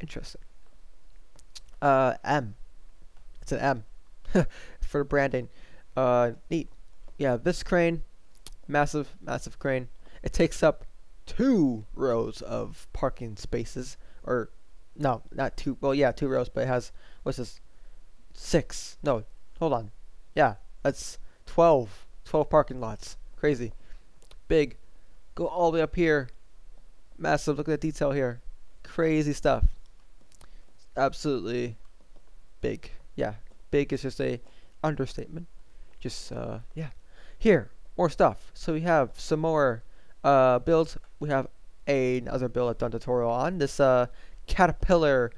Interesting. Uh, M. It's an M for the branding. Uh, neat. Yeah, this crane, massive, massive crane. It takes up two rows of parking spaces, or no, not two. Well, yeah, two rows, but it has what's this? Six. No, hold on. Yeah, that's twelve 12 parking lots. Crazy. Big. Go all the way up here. Massive. Look at the detail here. Crazy stuff. Absolutely big. Yeah. Big is just a understatement. Just, uh, yeah. Here, more stuff. So we have some more uh, builds. We have another build I've done tutorial on. This uh, Caterpillar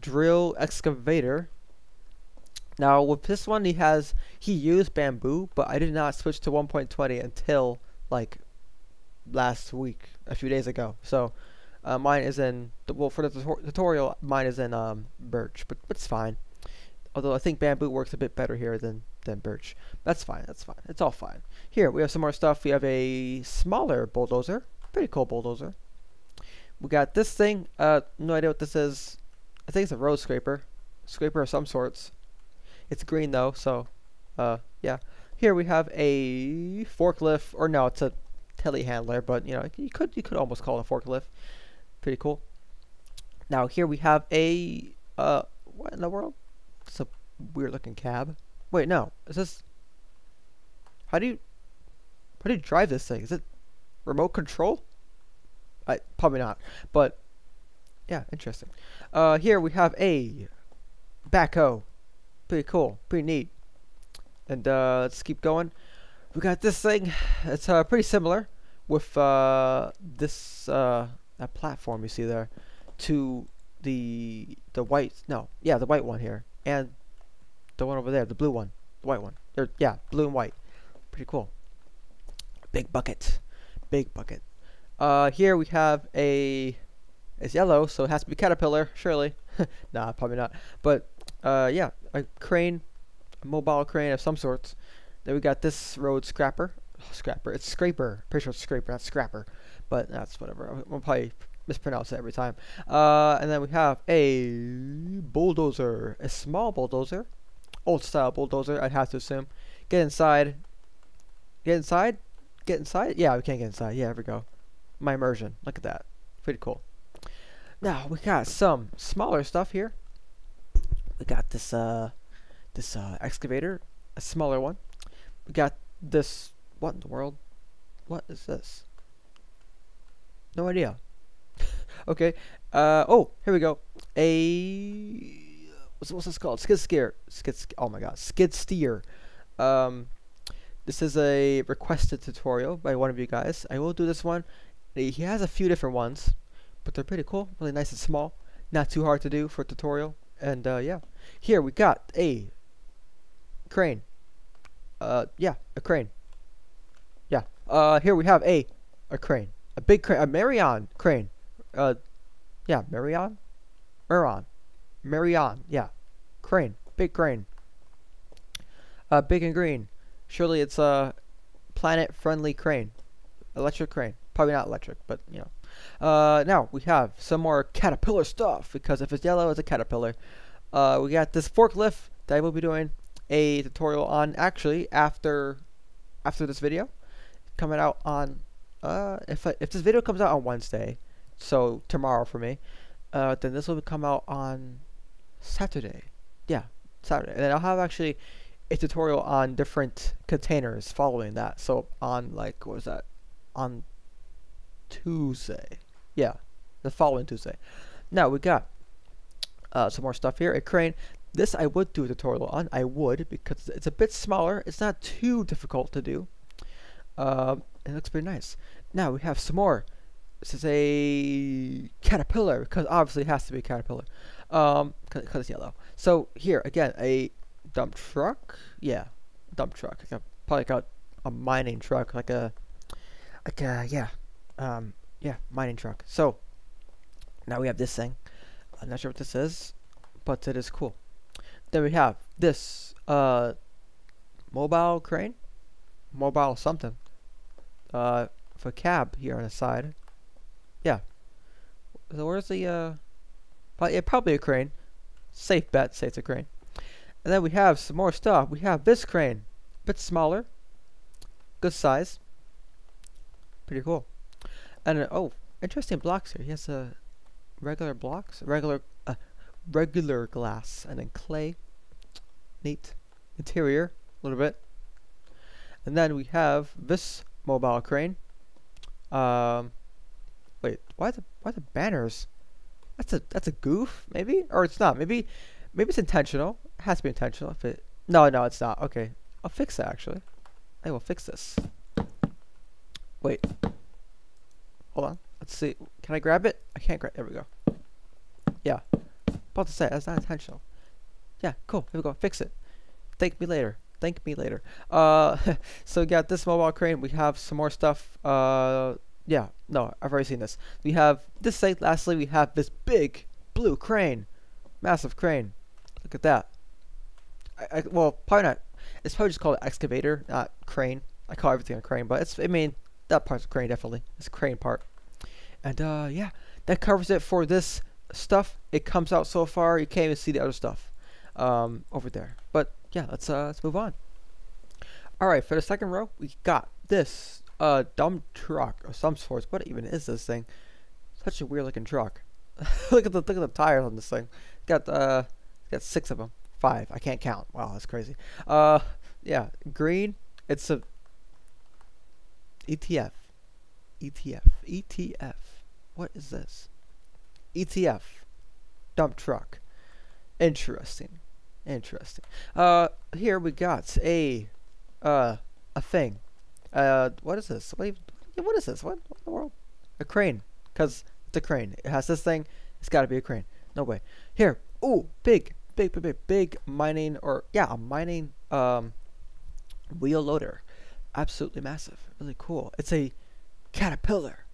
drill excavator now with this one, he has he used bamboo, but I did not switch to 1.20 until like last week, a few days ago. So uh, mine is in the well for the tutorial, mine is in um, birch, but it's fine. Although I think bamboo works a bit better here than than birch. That's fine. That's fine. It's all fine. Here we have some more stuff. We have a smaller bulldozer, pretty cool bulldozer. We got this thing. Uh, no idea what this is. I think it's a road scraper, scraper of some sorts. It's green though, so uh, yeah. Here we have a forklift, or no, it's a telehandler, but you know you could you could almost call it a forklift. Pretty cool. Now here we have a uh, what in the world? It's a weird looking cab. Wait, no, is this? How do you how do you drive this thing? Is it remote control? I probably not, but yeah, interesting. Uh, here we have a backhoe pretty cool, pretty neat. And uh, let's keep going. We got this thing. It's uh, pretty similar with uh, this uh, that platform you see there to the the white. No, yeah, the white one here and the one over there, the blue one, the white one. They're, yeah, blue and white. Pretty cool. Big bucket, big bucket. Uh, here we have a. It's yellow, so it has to be caterpillar, surely. nah, probably not. But uh, yeah, a crane, a mobile crane of some sorts. Then we got this road scrapper. Oh, scrapper. It's scraper. Pretty sure it's scraper, not scrapper. But that's whatever. I'll probably mispronounce it every time. Uh, and then we have a bulldozer. A small bulldozer. Old style bulldozer, I'd have to assume. Get inside. Get inside? Get inside? Yeah, we can't get inside. Yeah, there we go. My immersion. Look at that. Pretty cool. Now, we got some smaller stuff here we got this uh this uh excavator, a smaller one. We got this what in the world? What is this? No idea. Okay. Uh oh, here we go. A what's what's this called? Skid steer. Skid oh my god, skid steer. Um this is a requested tutorial by one of you guys. I will do this one He has a few different ones, but they're pretty cool. Really nice and small. Not too hard to do for a tutorial. And uh, yeah, here we got a crane. Uh, yeah, a crane. Yeah. Uh, here we have a a crane, a big crane, a Marion crane. Uh, yeah, Marion, Marion, Marion. Yeah, crane, big crane. Uh, big and green. Surely it's a planet-friendly crane, electric crane. Probably not electric, but you know. Uh, now we have some more caterpillar stuff because if it's yellow, it's a caterpillar. Uh, we got this forklift that I will be doing a tutorial on actually after after this video coming out on uh if I, if this video comes out on Wednesday, so tomorrow for me, uh, then this will come out on Saturday. Yeah, Saturday, and then I'll have actually a tutorial on different containers following that. So on like what was that on Tuesday. Yeah, the following Tuesday. Now we got uh, some more stuff here. A crane. This I would do a tutorial on. I would because it's a bit smaller. It's not too difficult to do. Uh, it looks pretty nice. Now we have some more. This is a caterpillar because obviously it has to be a caterpillar. Um, because it's yellow. So here again a dump truck. Yeah, dump truck. Like a, probably like a, a mining truck, like a like a yeah um, yeah, mining truck. So now we have this thing. I'm not sure what this is, but it is cool. Then we have this uh, mobile crane, mobile something, uh, for cab here on the side. Yeah. So where's the uh? Probably, yeah, probably a crane. Safe bet, say it's a crane. And then we have some more stuff. We have this crane, bit smaller, good size, pretty cool. And uh, oh, interesting blocks here. He has uh, regular blocks, regular uh, regular glass, and then clay. Neat interior, a little bit. And then we have this mobile crane. Um, wait, why the why the banners? That's a that's a goof, maybe, or it's not. Maybe maybe it's intentional. It has to be intentional. If it no no it's not. Okay, I'll fix that actually. I will fix this. Wait. Hold on. Let's see. Can I grab it? I can't grab. There we go. Yeah. About to say that's not intentional. Yeah. Cool. Here we go. Fix it. Thank me later. Thank me later. Uh, so we got this mobile crane. We have some more stuff. Uh, yeah. No, I've already seen this. We have this site. Lastly, we have this big blue crane, massive crane. Look at that. I, I well, probably not. It's probably just called excavator, not crane. I call everything a crane, but it's. I mean, that part's a crane definitely. It's a crane part. And uh, yeah, that covers it for this stuff. It comes out so far, you can't even see the other stuff um, over there. But yeah, let's uh, let's move on. All right, for the second row, we got this uh dump truck of some sort. What even is this thing? Such a weird looking truck. look at the look at the tires on this thing. Got uh, got six of them. Five. I can't count. Wow, that's crazy. Uh, yeah, green. It's a ETF. ETF. ETF. What is this? ETF. Dump truck. Interesting. Interesting. Uh, here we got a, uh, a thing. Uh, what is this? What, what is this? What, what in the world? A crane. Because it's a crane. It has this thing. It's got to be a crane. No way. Here. Ooh, big, big, big, big, big mining, or, yeah, a mining, um, wheel loader. Absolutely massive. Really cool. It's a caterpillar.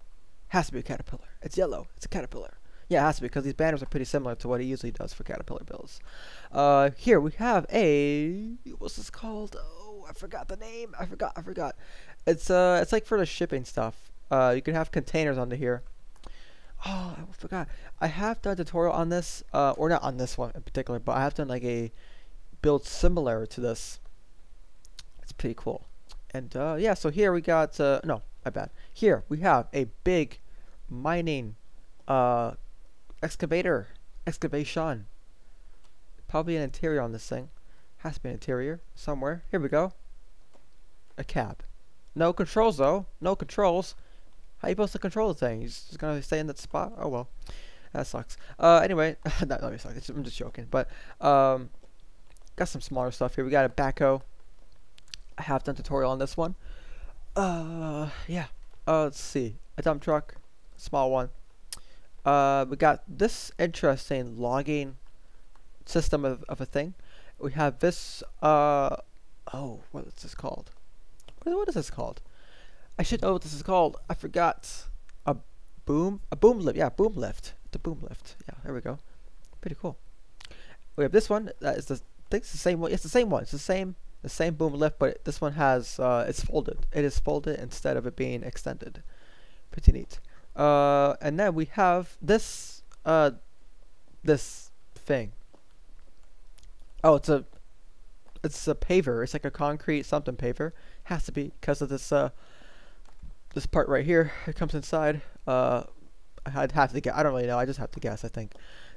Has to be a caterpillar. It's yellow. It's a caterpillar. Yeah, it has to be because these banners are pretty similar to what he usually does for caterpillar bills. Uh, here we have a what's this called? Oh, I forgot the name. I forgot. I forgot. It's uh, it's like for the shipping stuff. Uh, you can have containers under here. Oh, I forgot. I have done a tutorial on this, uh, or not on this one in particular, but I have done like a build similar to this. It's pretty cool. And uh, yeah, so here we got uh, no, my bad. Here we have a big mining uh, excavator, excavation. Probably an interior on this thing. Has to be an interior somewhere. Here we go. A cab. No controls though. No controls. How you supposed to control the thing? He's just gonna stay in that spot? Oh well. That sucks. Uh, anyway, that really sucks. I'm just joking. But, um, got some smaller stuff here. We got a backhoe. I have done tutorial on this one. Uh, yeah. Uh, let's see. a dump truck, small one. Uh, we got this interesting logging system of, of a thing. We have this, uh, oh, what is this called? What, is this called? I should know what this is called. I forgot. A boom, a boom lift. Yeah, boom lift. The boom lift. Yeah, there we go. Pretty cool. We have this one. That is the. I think it's the same one. It's the same one. It's the same the same boom lift, but this one has uh, it's folded. It is folded instead of it being extended. Pretty neat. Uh, and then we have this uh, this thing. Oh, it's a it's a paver. It's like a concrete something paver. Has to be because of this uh this part right here. It comes inside. Uh, I'd have to guess. I don't really know. I just have to guess. I think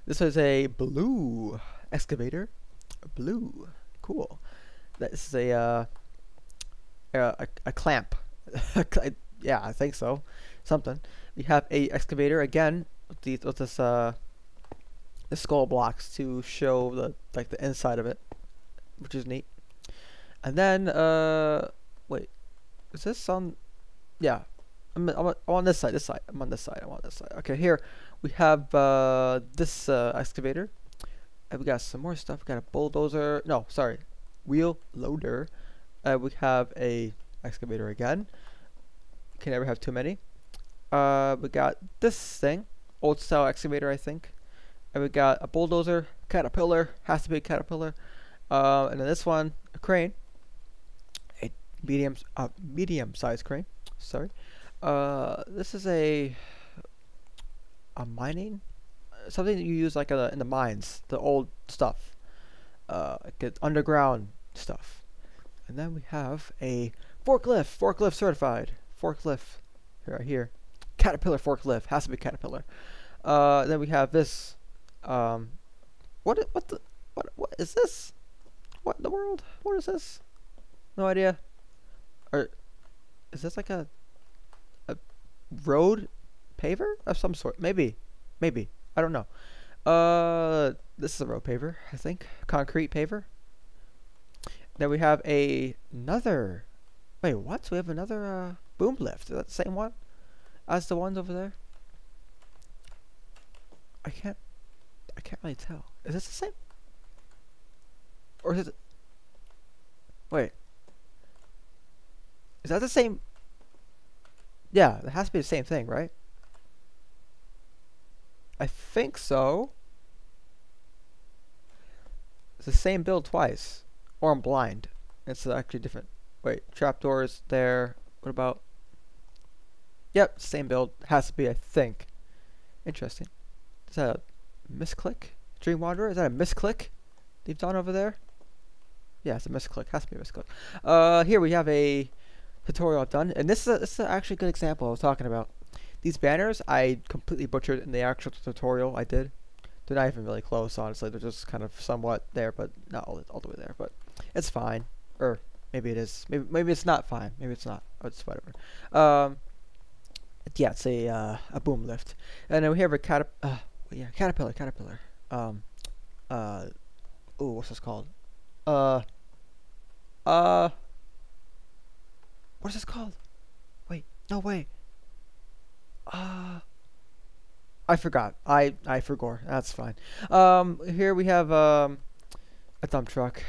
this is a blue excavator. Blue, cool. This is a uh, a, a clamp. yeah, I think so. Something. We have a excavator again with, the, with this uh, the skull blocks to show the like the inside of it, which is neat. And then uh, wait, is this on? Yeah, I'm, I'm, on this side. This side. I'm on this side. I'm on this side. Okay, here we have uh, this uh, excavator. And we got some more stuff. We got a bulldozer. No, sorry, wheel loader. Uh, we have a excavator again. Can never have too many. Uh, we got this thing, old style excavator, I think. And we got a bulldozer, caterpillar, has to be a caterpillar. Uh, and then this one, a crane, a medium, uh, medium sized crane. Sorry. Uh, this is a a mining something that you use like a, in the mines, the old stuff, uh, like underground stuff. And then we have a forklift, forklift certified, forklift, right here, Caterpillar forklift, has to be Caterpillar. Uh, then we have this, um, what, what the, what, what is this? What in the world? What is this? No idea. Or, is this like a, a road paver of some sort? Maybe, maybe, I don't know. Uh, this is a road paver, I think, concrete paver. Then we have a another. Wait, what? We have another uh, boom lift. Is that the same one as the ones over there? I can't. I can't really tell. Is this the same? Or is it? Wait. Is that the same? Yeah, it has to be the same thing, right? I think so. It's the same build twice. Or I'm blind. It's actually different. Wait, trapdoors there. What about... Yep, same build. Has to be, I think. Interesting. Is that misclick? DreamWanderer? Is that a misclick they've done over there? Yeah, it's a misclick. Has to be a misclick. Uh, here we have a tutorial I've done. And this is, a, this is actually a good example I was talking about. These banners, I completely butchered in the actual tutorial I did. They're not even really close, honestly. They're just kind of somewhat there, but not all, all the way there. But it's fine. Or maybe it is. Maybe maybe it's not fine. Maybe it's not. It's whatever. Um, yeah, it's a uh, a boom lift, and then we have a cat. Uh, yeah, caterpillar, caterpillar. Um, uh, oh, what's this called? Uh, uh, what is this called? Wait, no way. Uh, I forgot. I I forgot. That's fine. Um, here we have um, a dump truck.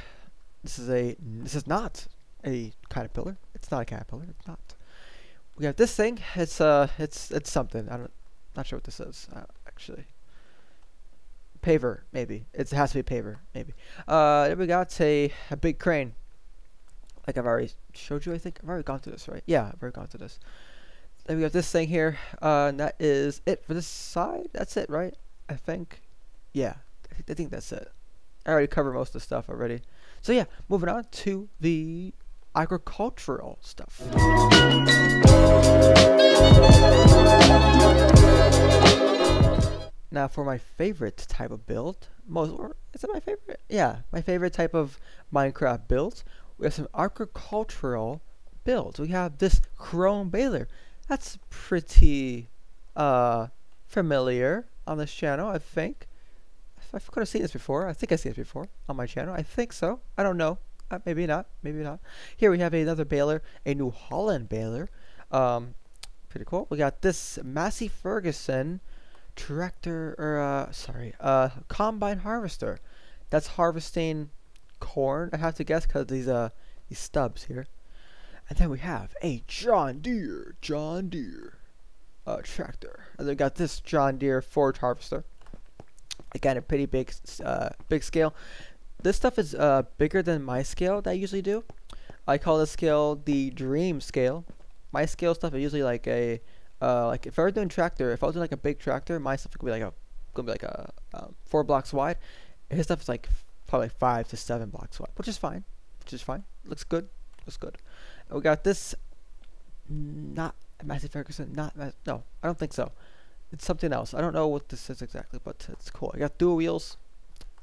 This is a. This is not a caterpillar. It's not a caterpillar. It's not. We have this thing. It's uh. It's it's something. I don't. Not sure what this is. Uh, actually. Paver, maybe. It has to be paver, maybe. Uh, then we got a a big crane. Like I've already showed you. I think I've already gone through this, right? Yeah, I've already gone through this. Then we got this thing here, uh, and that is it for this side. That's it, right? I think. Yeah, I think that's it. I already covered most of the stuff already. So yeah, moving on to the agricultural stuff. Now for my favorite type of build, most or is it my favorite? Yeah, my favorite type of Minecraft build. We have some agricultural builds. We have this chrome baler. That's pretty uh, familiar on this channel, I think. I could have seen this before. I think I've seen this before on my channel. I think so. I don't know. Uh, maybe not. Maybe not. Here we have another baler, a New Holland baler. Um, Pretty cool. We got this Massey Ferguson tractor, or uh, sorry, uh, combine harvester. That's harvesting corn. I have to guess because these uh these stubs here. And then we have a John Deere, John Deere, uh, tractor. And then we got this John Deere forage harvester. Again, a pretty big, uh, big scale. This stuff is uh bigger than my scale that I usually do. I call this scale the dream scale. My scale stuff is usually like a, uh, like if I were doing tractor, if I was doing like a big tractor, my stuff could be like a, gonna be like a, um, four blocks wide. His stuff is like probably five to seven blocks wide, which is fine, which is fine. Looks good, looks good. And we got this, not Massey Ferguson, not no, I don't think so. It's something else. I don't know what this is exactly, but it's cool. I got dual wheels.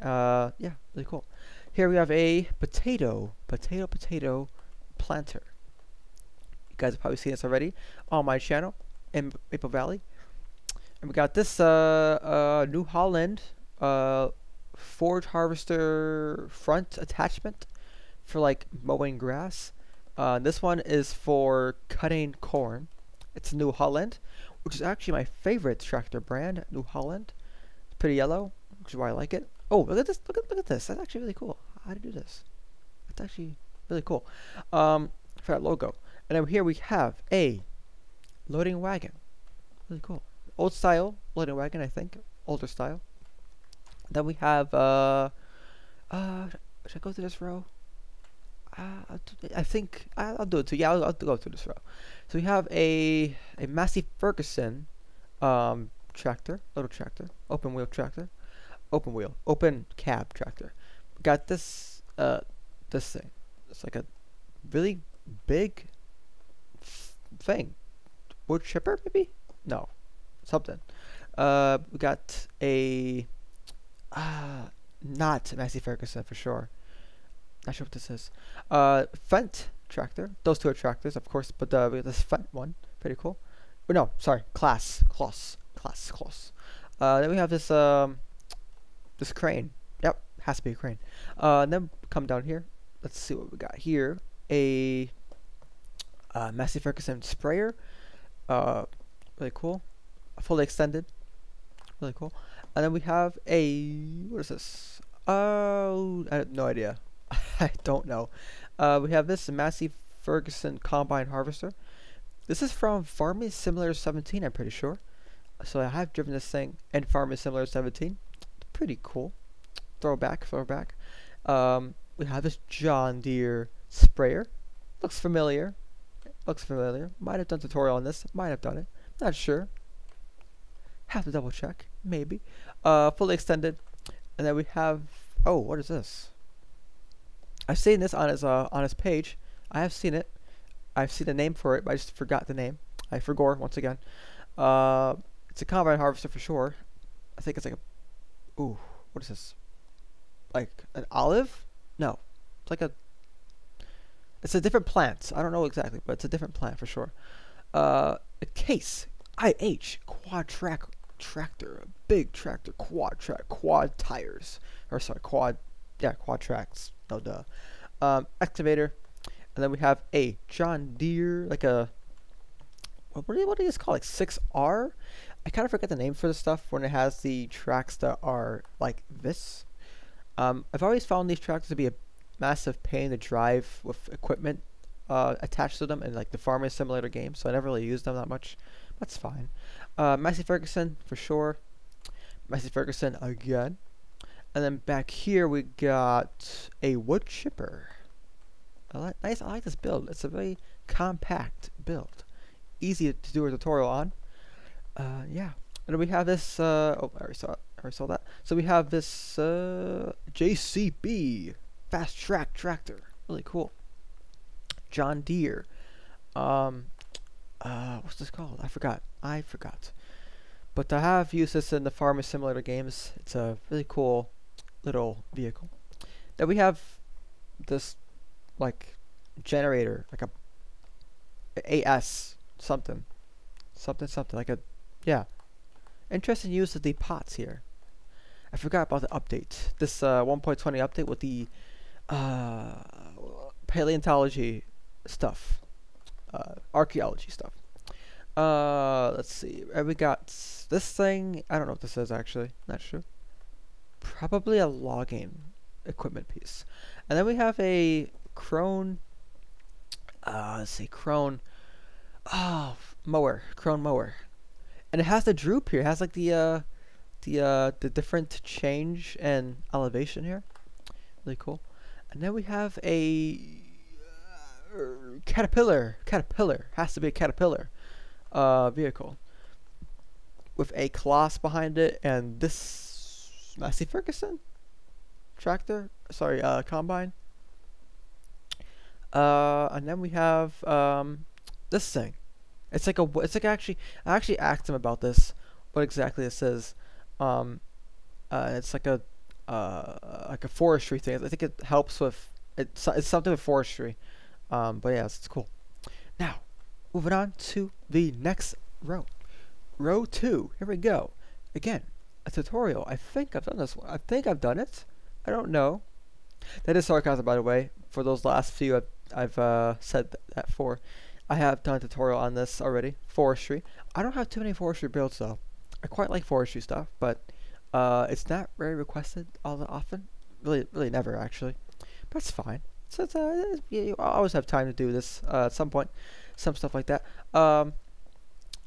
Uh, yeah, really cool. Here we have a potato, potato, potato planter. You guys have probably seen this already on my channel in Maple Valley. And we got this uh, uh, New Holland uh, forage harvester front attachment for like mowing grass. Uh, this one is for cutting corn. It's New Holland, which is actually my favorite tractor brand, New Holland. It's pretty yellow, which is why I like it. Oh, look at this! Look at look at this! That's actually really cool. How to do this? It's actually really cool. Um, for that logo, and then here we have a loading wagon. Really cool. Old style loading wagon, I think. Older style. Then we have uh, uh, should I go through this row? Uh, I think I'll do it too. Yeah, I'll, I'll go through this row. So we have a a Massey Ferguson um, tractor, little tractor, open wheel tractor, open wheel, open cab tractor. Got this uh this thing. It's like a really big thing. Wood chipper maybe? No, something. Uh, we got a uh, not Massey Ferguson for sure. Not sure what this is. Uh, Fendt tractor. Those two are tractors, of course, but uh, this Fendt one, pretty cool. Oh, no, sorry, Claas, Claas, Claas, Claas. Uh, then we have this um, this crane. Yep, has to be a crane. Uh, then come down here. Let's see what we got here. A uh, Massey Ferguson sprayer. Uh, really cool. Fully extended. Really cool. And then we have a what is this? Oh, I have no idea. I don't know. Uh, we have this Massey Ferguson combine harvester. This is from Farming Simulator 17, I'm pretty sure. So I have driven this thing in Farming Simulator 17. It's pretty cool. Throwback, throwback. Um, we have this John Deere sprayer. Looks familiar. Looks familiar. Might have done tutorial on this. Might have done it. Not sure. Have to double check. Maybe. Uh, fully extended. And then we have... Oh, what is this? I've seen this on his uh, on his page. I have seen it. I've seen the name for it, but I just forgot the name. I forgot once again. Uh, it's a combine harvester for sure. I think it's like a. Ooh, what is this? Like an olive? No, it's like a. It's a different plant. I don't know exactly, but it's a different plant for sure. Uh, a case IH quad track tractor, a big tractor, quad track, quad tires, or sorry, quad, yeah, quad tracks no duh. Um, excavator, and then we have a John Deere, like a what do you, what do you call it? Like 6R? I kind of forget the name for the stuff when it has the tracks that are like this. Um, I've always found these tracks to be a massive pain to drive with equipment uh, attached to them in like the farming simulator game, so I never really used them that much. That's fine. Uh, Massey Ferguson for sure. Massey Ferguson again. And then back here we got a wood chipper. I like, nice, I like this build. It's a very compact build. Easy to do a tutorial on. Uh, yeah. And then we have this, uh, oh, I already saw, I already saw that. So we have this, uh, JCB fast track tractor. Really cool. John Deere. Um, uh, what's this called? I forgot. I forgot. But I have used this in the Farming Simulator games. It's a really cool little vehicle. Then we have this like generator, like a AS something, something something like a yeah. Interesting use of the pots here. I forgot about the update. This uh, 1.20 update with the uh, paleontology stuff, uh, archaeology stuff. Uh, let's see. Uh, we got this thing. I don't know what this is actually. Not sure. Probably a logging equipment piece. And then we have a Krone. Uh, let's see, Krone. Oh, mower, Krone mower, and it has the droop here. It has like the uh, the uh, the different change and elevation here. Really cool. And then we have a uh, caterpillar. Caterpillar has to be a caterpillar uh, vehicle with a Claas behind it and this Massey Ferguson tractor. Sorry, uh, combine. Uh, and then we have um, this thing. It's like a. It's like actually. I actually asked him about this. What exactly it says. Um, uh, it's like a. Uh, like a forestry thing. I think it helps with. It's it's something with forestry. Um, but yeah, it's, it's cool. Now, moving on to the next row. Row two. Here we go. Again, a tutorial. I think I've done this one. I think I've done it. I don't know. That is sarcasm, by the way. For those last few I've, I've uh, said that for. I have done a tutorial on this already. Forestry. I don't have too many forestry builds though. I quite like forestry stuff, but uh, it's not very requested all that often. Really, really never actually. But it's fine. So it's, uh, you always have time to do this uh, at some point. Some stuff like that. Um,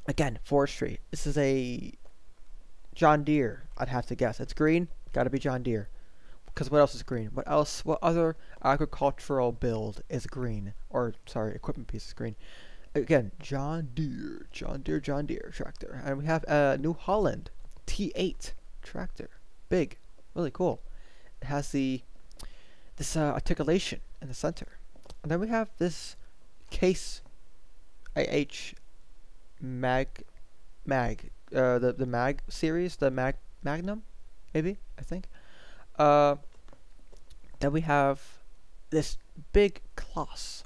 again, forestry. This is a John Deere. I'd have to guess. It's green. Got to be John Deere. Because what else is green? What else? What other agricultural build is green? Or sorry, equipment piece is green. Again, John Deere, John Deere, John Deere tractor, and we have a New Holland T8 tractor. Big, really cool. It has the this uh, articulation in the center, and then we have this case AH mag mag uh, the the mag series, the mag magnum, maybe I think. Uh, then we have this big Claas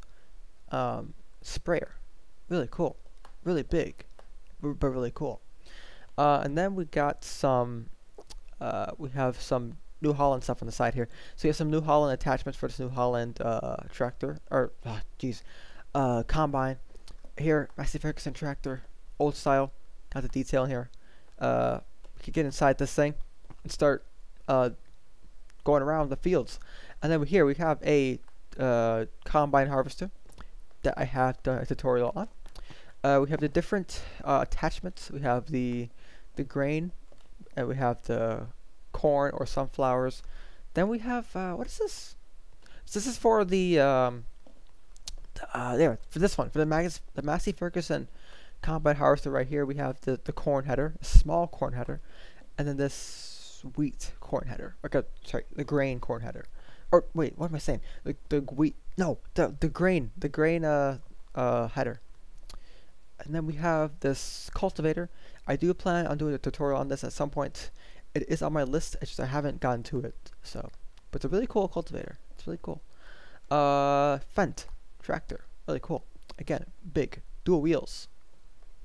um, sprayer. Really cool. Really big, but really cool. Uh, and then we got some, uh, we have some New Holland stuff on the side here. So you have some New Holland attachments for this New Holland uh, tractor, or, jeez, uh, combine. Here, Massey Ferguson tractor, old style, got the detail here. Uh, we can get inside this thing and start uh, going around the fields. And then here we have a uh, combine harvester that I have done a tutorial on. We have the different attachments. We have the the grain, and we have the corn or sunflowers. Then we have uh, what is this? So this is for the um, uh, there for this one for the Magus the Massey Ferguson combine harvester right here. We have the the corn header, a small corn header, and then this wheat corn header. A sorry, the grain corn header. Or wait, what am I saying? The the wheat no, the the grain, the grain uh uh header. And then we have this cultivator. I do plan on doing a tutorial on this at some point. It is on my list, it's just I haven't gotten to it. So but it's a really cool cultivator. It's really cool. Uh Fendt tractor. Really cool. Again, big. Dual wheels.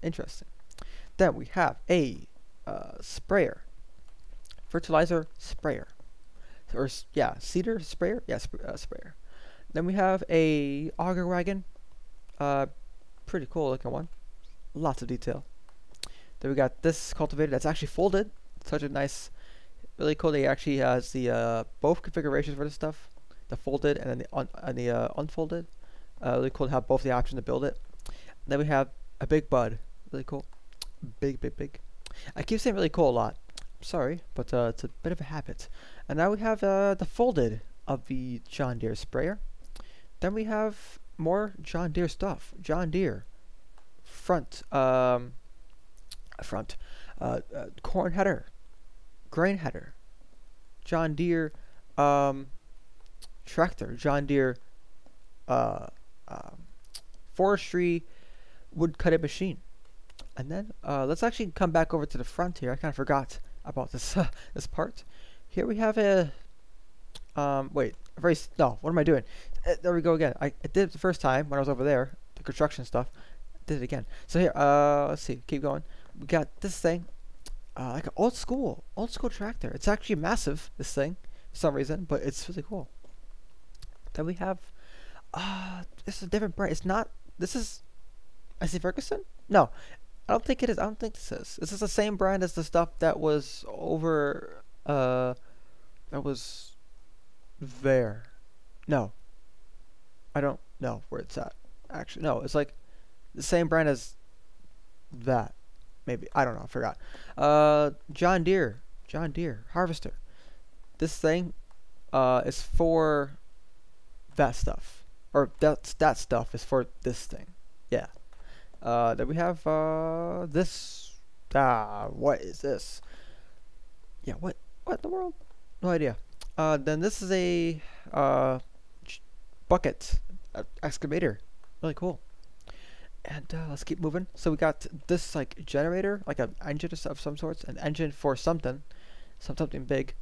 Interesting. Then we have a uh, sprayer fertilizer sprayer. Or, yeah, cedar sprayer? Yeah, sp uh, sprayer. Then we have a auger wagon. Uh, pretty cool looking one. Lots of detail. Then we got this cultivator that's actually folded. Such a nice, really cool. They actually has the uh, both configurations for this stuff, the folded and then the un and the uh, unfolded. Uh, really cool to have both the option to build it. And then we have a big bud. Really cool. Big, big, big. I keep saying really cool a lot sorry, but uh, it's a bit of a habit. And now we have uh, the folded of the John Deere sprayer. Then we have more John Deere stuff. John Deere front, um, front, uh, uh, corn header, grain header, John Deere um, tractor, John Deere uh, um, forestry wood cutting machine. And then uh, let's actually come back over to the front here. I kind of forgot about this this part. Here we have a um wait very no what am I doing? Uh, there we go again. I, I, did it the first time when I was over there the construction stuff. Did it again. So here uh let's see keep going. We got this thing uh, like an old school old school tractor. It's actually massive this thing for some reason, but it's really cool. Then we have uh this is a different brand. It's not this is Massey Ferguson? No. I don't think it is. I don't think this is. This is the same brand as the stuff that was over. Uh, that was there. No. I don't know where it's at. Actually, no. It's like the same brand as that. Maybe I don't know. I forgot. Uh, John Deere. John Deere harvester. This thing, uh, is for that stuff, or that that stuff is for this thing. Yeah. Uh, then we have uh this. Ah, what is this? Yeah, what what in the world? No idea. Uh, then this is a uh bucket uh, excavator. Really cool. And uh, let's keep moving. So we got this like generator, like an engine of some sorts, an engine for something, some something big.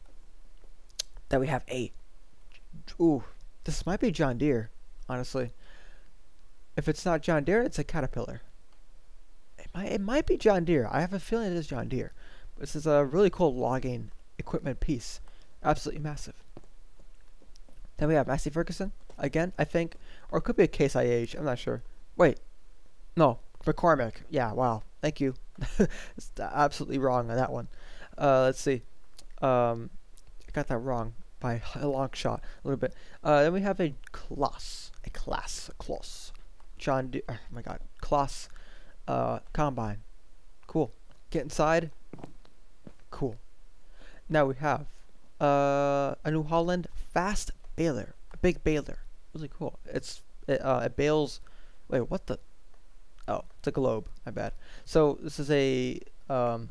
That we have a. Ooh, this might be John Deere, honestly. If it's not John Deere, it's a Caterpillar. It might, it might be John Deere. I have a feeling it is John Deere. This is a really cool logging equipment piece. Absolutely massive. Then we have Massey Ferguson. Again, I think. Or it could be a Case IH. I'm not sure. Wait. No. McCormick. Yeah, wow. Thank you. it's absolutely wrong on that one. Uh, let's see. Um, I got that wrong by a long shot. A little bit. Uh, then we have a Claas. A Claas. A Claas. John De oh my god. Claas. Uh, combine. Cool. Get inside. Cool. Now we have uh, a New Holland fast baler. A big baler really cool. It's it, uh, it bales. Wait, what the? A globe. My bad. So this is a um,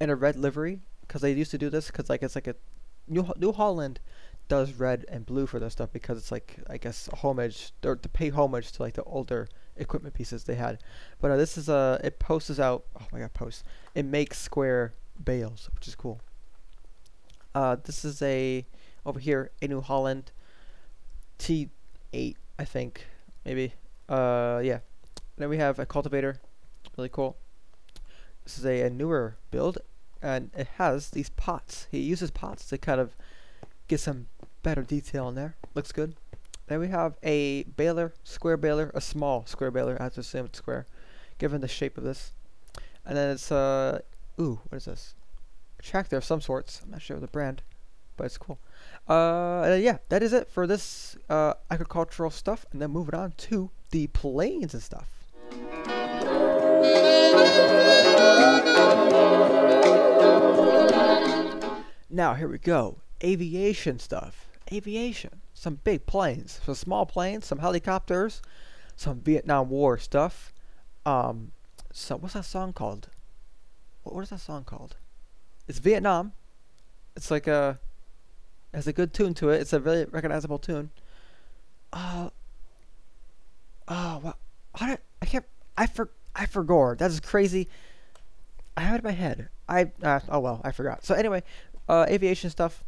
in a red livery because they used to do this because like it's like a New New Holland does red and blue for their stuff because it's like I guess homage or to pay homage to like the older equipment pieces they had. But uh, this is a it posts out. Oh my god, posts. It makes square bales, which is cool. Uh, this is a over here a New Holland T eight, I think, maybe. Uh, yeah. Then we have a cultivator, really cool. This is a, a newer build, and it has these pots. He uses pots to kind of get some better detail in there. Looks good. Then we have a baler, square baler, a small square baler. I have to assume it's square, given the shape of this. And then it's uh, ooh, what is this? A tractor of some sorts. I'm not sure of the brand, but it's cool. Uh, yeah, that is it for this uh, agricultural stuff. And then moving on to the planes and stuff. Now, here we go. Aviation stuff. Aviation. Some big planes. Some small planes. Some helicopters. Some Vietnam War stuff. Um, so what's that song called? What, what is that song called? It's Vietnam. It's like a has a good tune to it. It's a very recognizable tune. Uh, oh, what? What? I can't. I for I forgot. That is crazy. I have it in my head. I uh, oh well, I forgot. So anyway, uh, aviation stuff,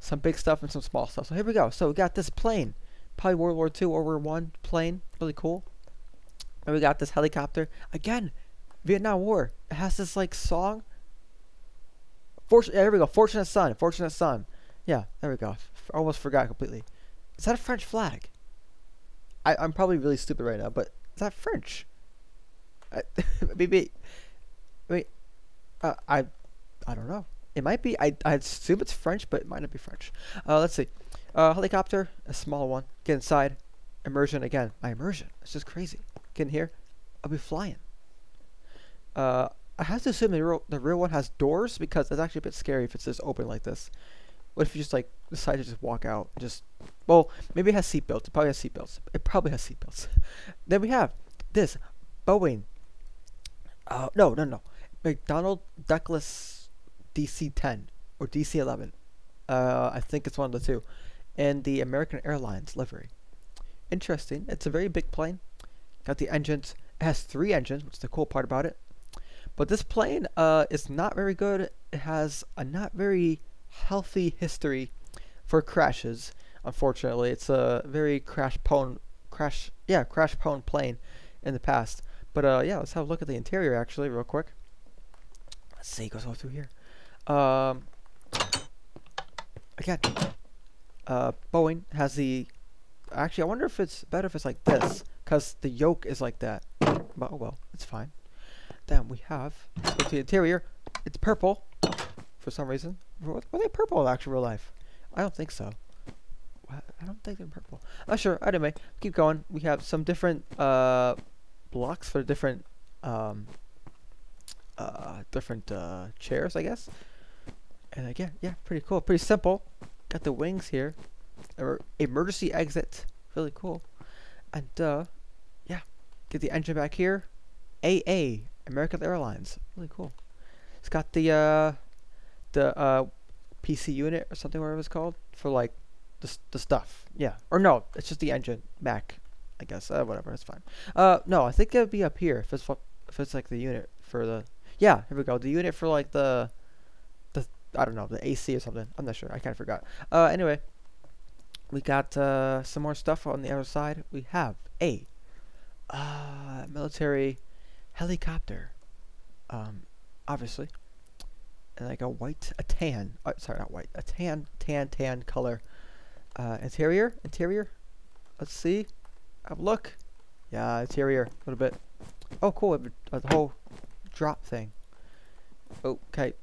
some big stuff and some small stuff. So here we go. So we got this plane, probably World War II or World War One plane, really cool. And we got this helicopter again, Vietnam War. It has this like song. Fortune. Yeah, here we go. Fortunate Son. Fortunate Son. Yeah, there we go. F almost forgot completely. Is that a French flag? I, I'm probably really stupid right now, but is that French? I, maybe. Wait. Uh, I. I don't know. It might be. I, I assume it's French, but it might not be French. Uh, let's see. Uh, helicopter, a small one. Get inside. Immersion again. My immersion. It's just crazy. Get in here. I'll be flying. Uh, I have to assume the real, the real one has doors because it's actually a bit scary if it's just open like this. What if you just like decide to just walk out? And just well, maybe it has seatbelts. It probably has seatbelts. It probably has seatbelts. then we have this Boeing. Uh, no, no, no. McDonnell Douglas DC-10 or DC-11. Uh, I think it's one of the two. And the American Airlines livery. Interesting. It's a very big plane. Got the engines. It has three engines, which is the cool part about it. But this plane uh, is not very good. It has a not very healthy history for crashes. Unfortunately, it's a very crash prone crash yeah crash prone plane in the past. But uh, yeah, let's have a look at the interior actually real quick. Let's see, goes all through here. Um, again, uh, Boeing has the. Actually, I wonder if it's better if it's like this, cause the yoke is like that. But oh well, it's fine. then we have the interior. It's purple for some reason. Were were they purple in actual real life? I don't think so. I don't think they're purple. Not sure. Anyway, keep going. We have some different uh, blocks for different um, uh, different uh, chairs, I guess. And again, yeah, pretty cool. Pretty simple. Got the wings here. Emergency exit. Really cool. And uh, yeah, get the engine back here. AA American Airlines. Really cool. It's got the uh, the uh, PC unit or something, whatever it's called, for like the the stuff. Yeah, or no, it's just the engine back. I guess. Uh, whatever, it's fine. Uh, no, I think it'd be up here if it's if it's like the unit for the. Yeah, here we go. The unit for like the, the I don't know the AC or something. I'm not sure. I kind of forgot. Uh, anyway, we got uh some more stuff on the other side. We have a uh military helicopter. Um, obviously, and like a white, a tan. Uh, sorry, not white. A tan, tan, tan color. Uh, interior, interior. Let's see. Have a look. Yeah, interior a little bit. Oh, cool. uh, the whole drop thing. Okay.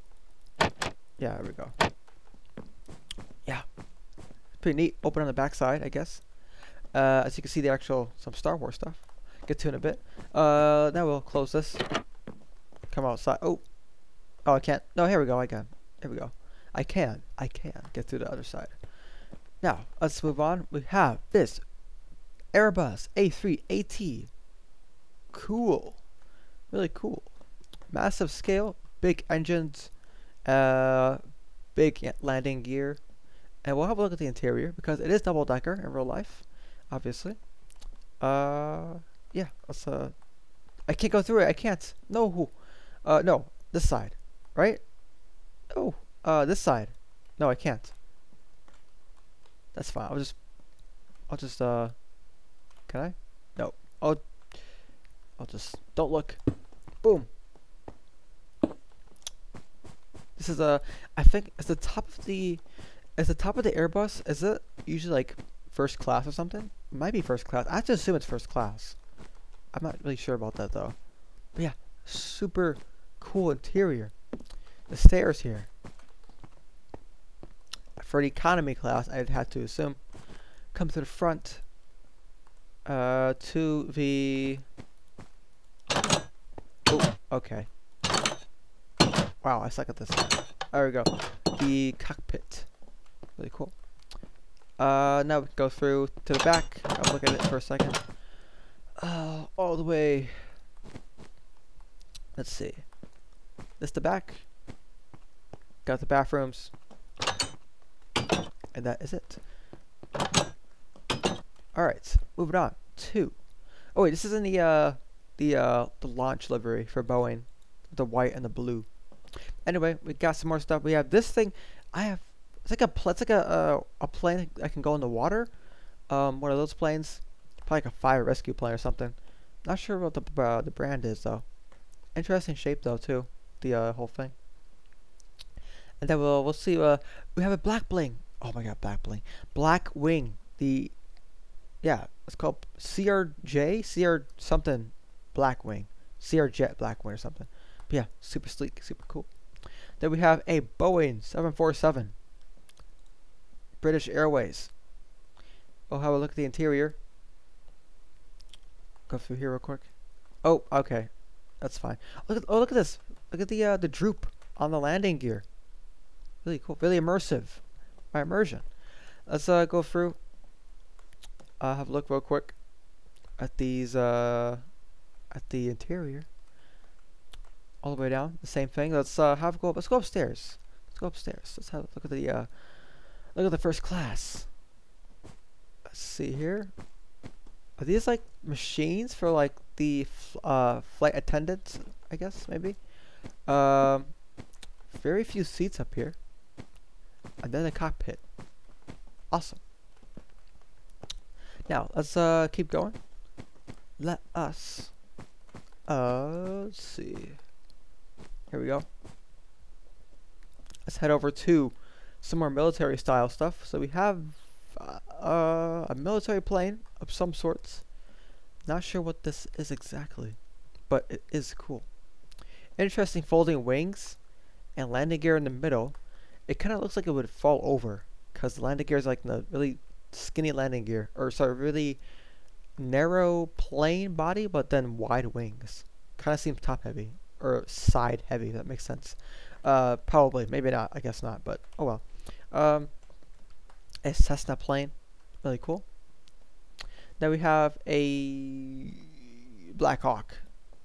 Yeah, there we go. Yeah. Pretty neat. Open on the back side, I guess. Uh, as you can see, the actual some Star Wars stuff. Get to in a bit. Uh, now we'll close this. Come outside. Oh, oh, I can't. No, here we go. I can. Here we go. I can. I can get to the other side. Now let's move on. We have this Airbus A380. Cool. Really cool. Massive scale, big engines, uh, big landing gear, and we'll have a look at the interior because it is double decker in real life, obviously. Uh, yeah. Let's uh, I can't go through it. I can't. No. Uh, no. This side, right? Oh, uh, this side. No, I can't. That's fine. I'll just, I'll just, uh, can I? No. I'll, I'll just, don't look. Boom. This is a, I think it's the top of the, is the top of the Airbus, is it usually like first class or something? It might be first class. I have to assume it's first class. I'm not really sure about that though. But yeah, super cool interior. The stairs here. For the economy class, I'd have to assume. Come to the front. Uh, to the. Oh, okay. Wow, I suck at this. There we go. The cockpit. Really cool. Uh, now we can go through to the back. I'll look at it for a second. Uh, all the way. Let's see. This the back. Got the bathrooms. And that is it. Alright, moving on to Oh wait, this is in the uh the uh the launch livery for Boeing. The white and the blue. Anyway, we got some more stuff. We have this thing. I have it's like a it's like a a plane that can go in the water. Um, one of those planes, probably like a fire rescue plane or something. Not sure what the uh, the brand is though. Interesting shape though too. The uh, whole thing. And then we'll we'll see. Uh, we have a black bling. Oh my god, black bling. Black wing. The yeah, it's called CRJ, CR something, black wing, CR Jet black wing or something. But yeah, super sleek, super cool. Then we have a Boeing 747, British Airways. We'll have a look at the interior. Go through here real quick. Oh, okay, that's fine. Look at oh look at this. Look at the uh, the droop on the landing gear. Really cool, really immersive. My immersion. Let's uh, go through uh, have a look real quick at these uh, at the interior. All the way down the same thing. Let's uh, have a go let's go upstairs. Let's go upstairs. Let's have a look at the uh, look at the first class. Let's see here. Are these like machines for like the uh, flight attendants I guess maybe? Um, very few seats up here and then the cockpit awesome now let's uh keep going. Let us uh let's see. Here we go. Let's head over to some more military style stuff. So we have uh, uh, a military plane of some sorts. Not sure what this is exactly, but it is cool. interesting folding wings and landing gear in the middle. It kind of looks like it would fall over because the landing gear is like the really skinny landing gear, or sorry, really narrow plain body, but then wide wings. Kind of seems top heavy or side heavy. That makes sense. Uh, probably, maybe not. I guess not, but oh well. Um, a Cessna plane, really cool. Then we have a Black Hawk,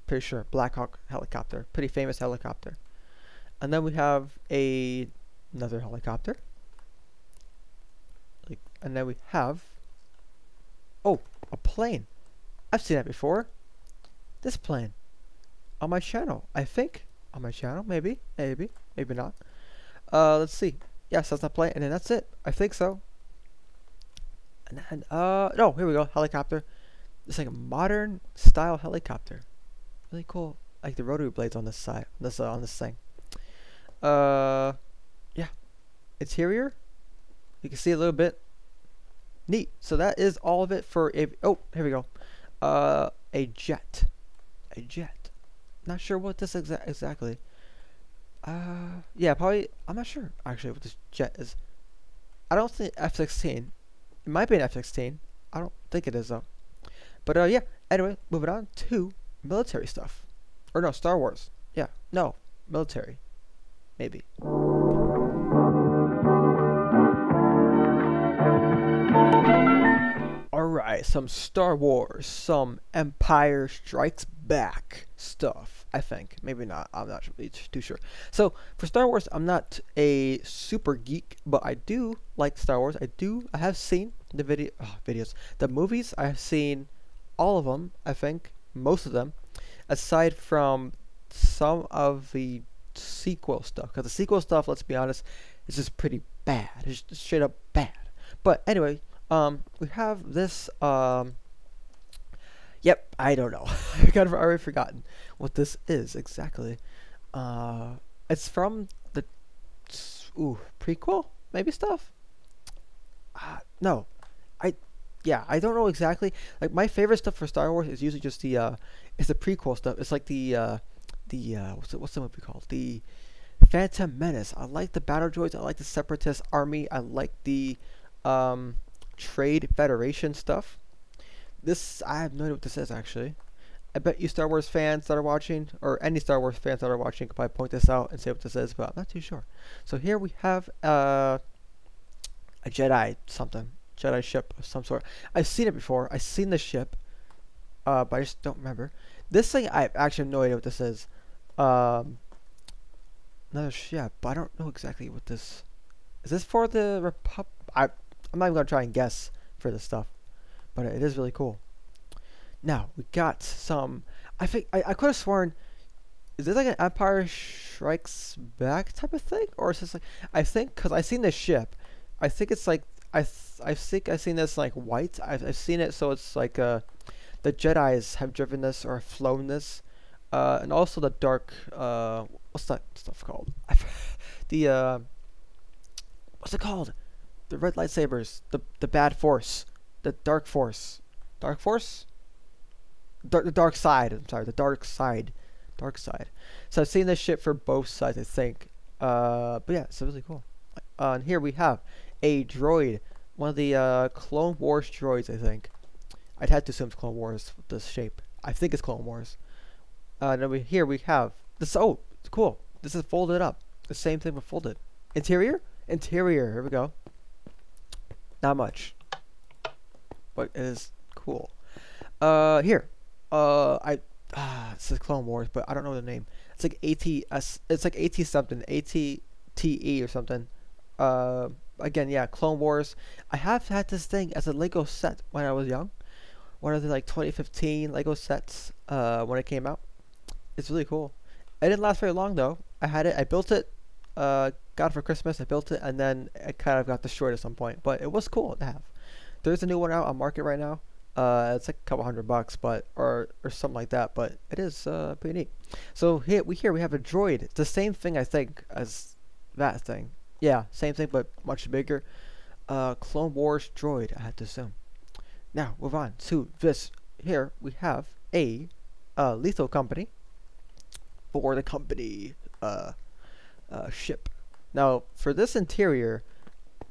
pretty sure Black Hawk helicopter, pretty famous helicopter. And then we have a another helicopter. Like, and then we have oh a plane. I've seen that before. This plane on my channel, I think on my channel, maybe, maybe, maybe not. Uh, let's see. Yes, that's not plane, and then that's it. I think so. And then, uh, no, here we go. Helicopter. It's like a modern style helicopter. Really cool. Like the rotary blades on this side, this uh, on this thing. Uh. Interior. You can see a little bit. Neat. So that is all of it for a. Oh, here we go. Uh, a jet. A jet. Not sure what this exa exactly. Uh, yeah, probably. I'm not sure actually what this jet is. I don't think F-16. It might be an F-16. I don't think it is though. But uh, yeah. Anyway, moving on to military stuff. Or no, Star Wars. Yeah, no, military. Maybe. Some Star Wars, some Empire Strikes Back stuff. I think. Maybe not. I'm not too sure. So, for Star Wars, I'm not a super geek, but I do like Star Wars. I do. I have seen the video oh, ah, videos. The movies, I have seen all of them, I think. Most of them. Aside from some of the sequel stuff. Because the sequel stuff, let's be honest, is just pretty bad. It's just straight up bad. But anyway, um, we have this, um, yep, I don't know. I kind of already forgotten what this is exactly. Uh, it's from the, ooh, prequel, maybe stuff? Uh, no, I, yeah, I don't know exactly. Like, my favorite stuff for Star Wars is usually just the, uh, it's the prequel stuff. It's like the, uh, the, uh, what's, it, what's the movie called? The Phantom Menace. I like the battle droids. I like the Separatist army. I like the, um, Trade Federation stuff. This, I have no idea what this is actually. I bet you Star Wars fans that are watching, or any Star Wars fans that are watching, could probably point this out and say what this is, but I'm not too sure. So here we have uh, a Jedi something, Jedi ship of some sort. I've seen it before. I've seen the ship, uh, but I just don't remember. This thing, I actually have no idea what this is. Um, another ship, but I don't know exactly what this. Is this for the Republic? I I'm not even gonna try and guess for this stuff, but it is really cool. Now we got some. I think I, I could have sworn. Is this like an Empire Strikes Back type of thing, or is this like I think because I've seen this ship, I think it's like I I think I've seen this like white. I've I've seen it so it's like uh the Jedi's have driven this or flown this, uh and also the dark uh what's that stuff called? the uh what's it called? The red lightsabers, the the bad force, the dark force, dark force, dark the dark side. I'm sorry, the dark side, dark side. So I've seen this shit for both sides, I think. Uh, but yeah, it's really cool. Uh, and here we have a droid, one of the uh, Clone Wars droids, I think. I'd have to assume it's Clone Wars this shape. I think it's Clone Wars. Uh, and then we, here we have this. Oh, it's cool. This is folded up. The same thing but folded. Interior? Interior. Here we go. Not much. But it is cool. Uh, here. Uh, I, ah, it says Clone Wars, but I don't know the name. It's like ATS, it's like AT something, ATTE or something. Uh, again, yeah, Clone Wars. I have had this thing as a Lego set when I was young. One of the like 2015 Lego sets, uh, when it came out. It's really cool. It didn't last very long though. I had it, I built it, uh, got it for Christmas. I built it, and then it kind of got destroyed at some point. But it was cool to have. There's a new one out on market right now. Uh, it's like a couple hundred bucks, but or or something like that. But it is uh, pretty neat. So here we here we have a droid. It's the same thing I think as that thing. Yeah, same thing, but much bigger. Uh, Clone Wars droid. I had to assume. Now move on to this. Here we have a uh, lethal company. for the company uh, uh, ship. Now, for this interior,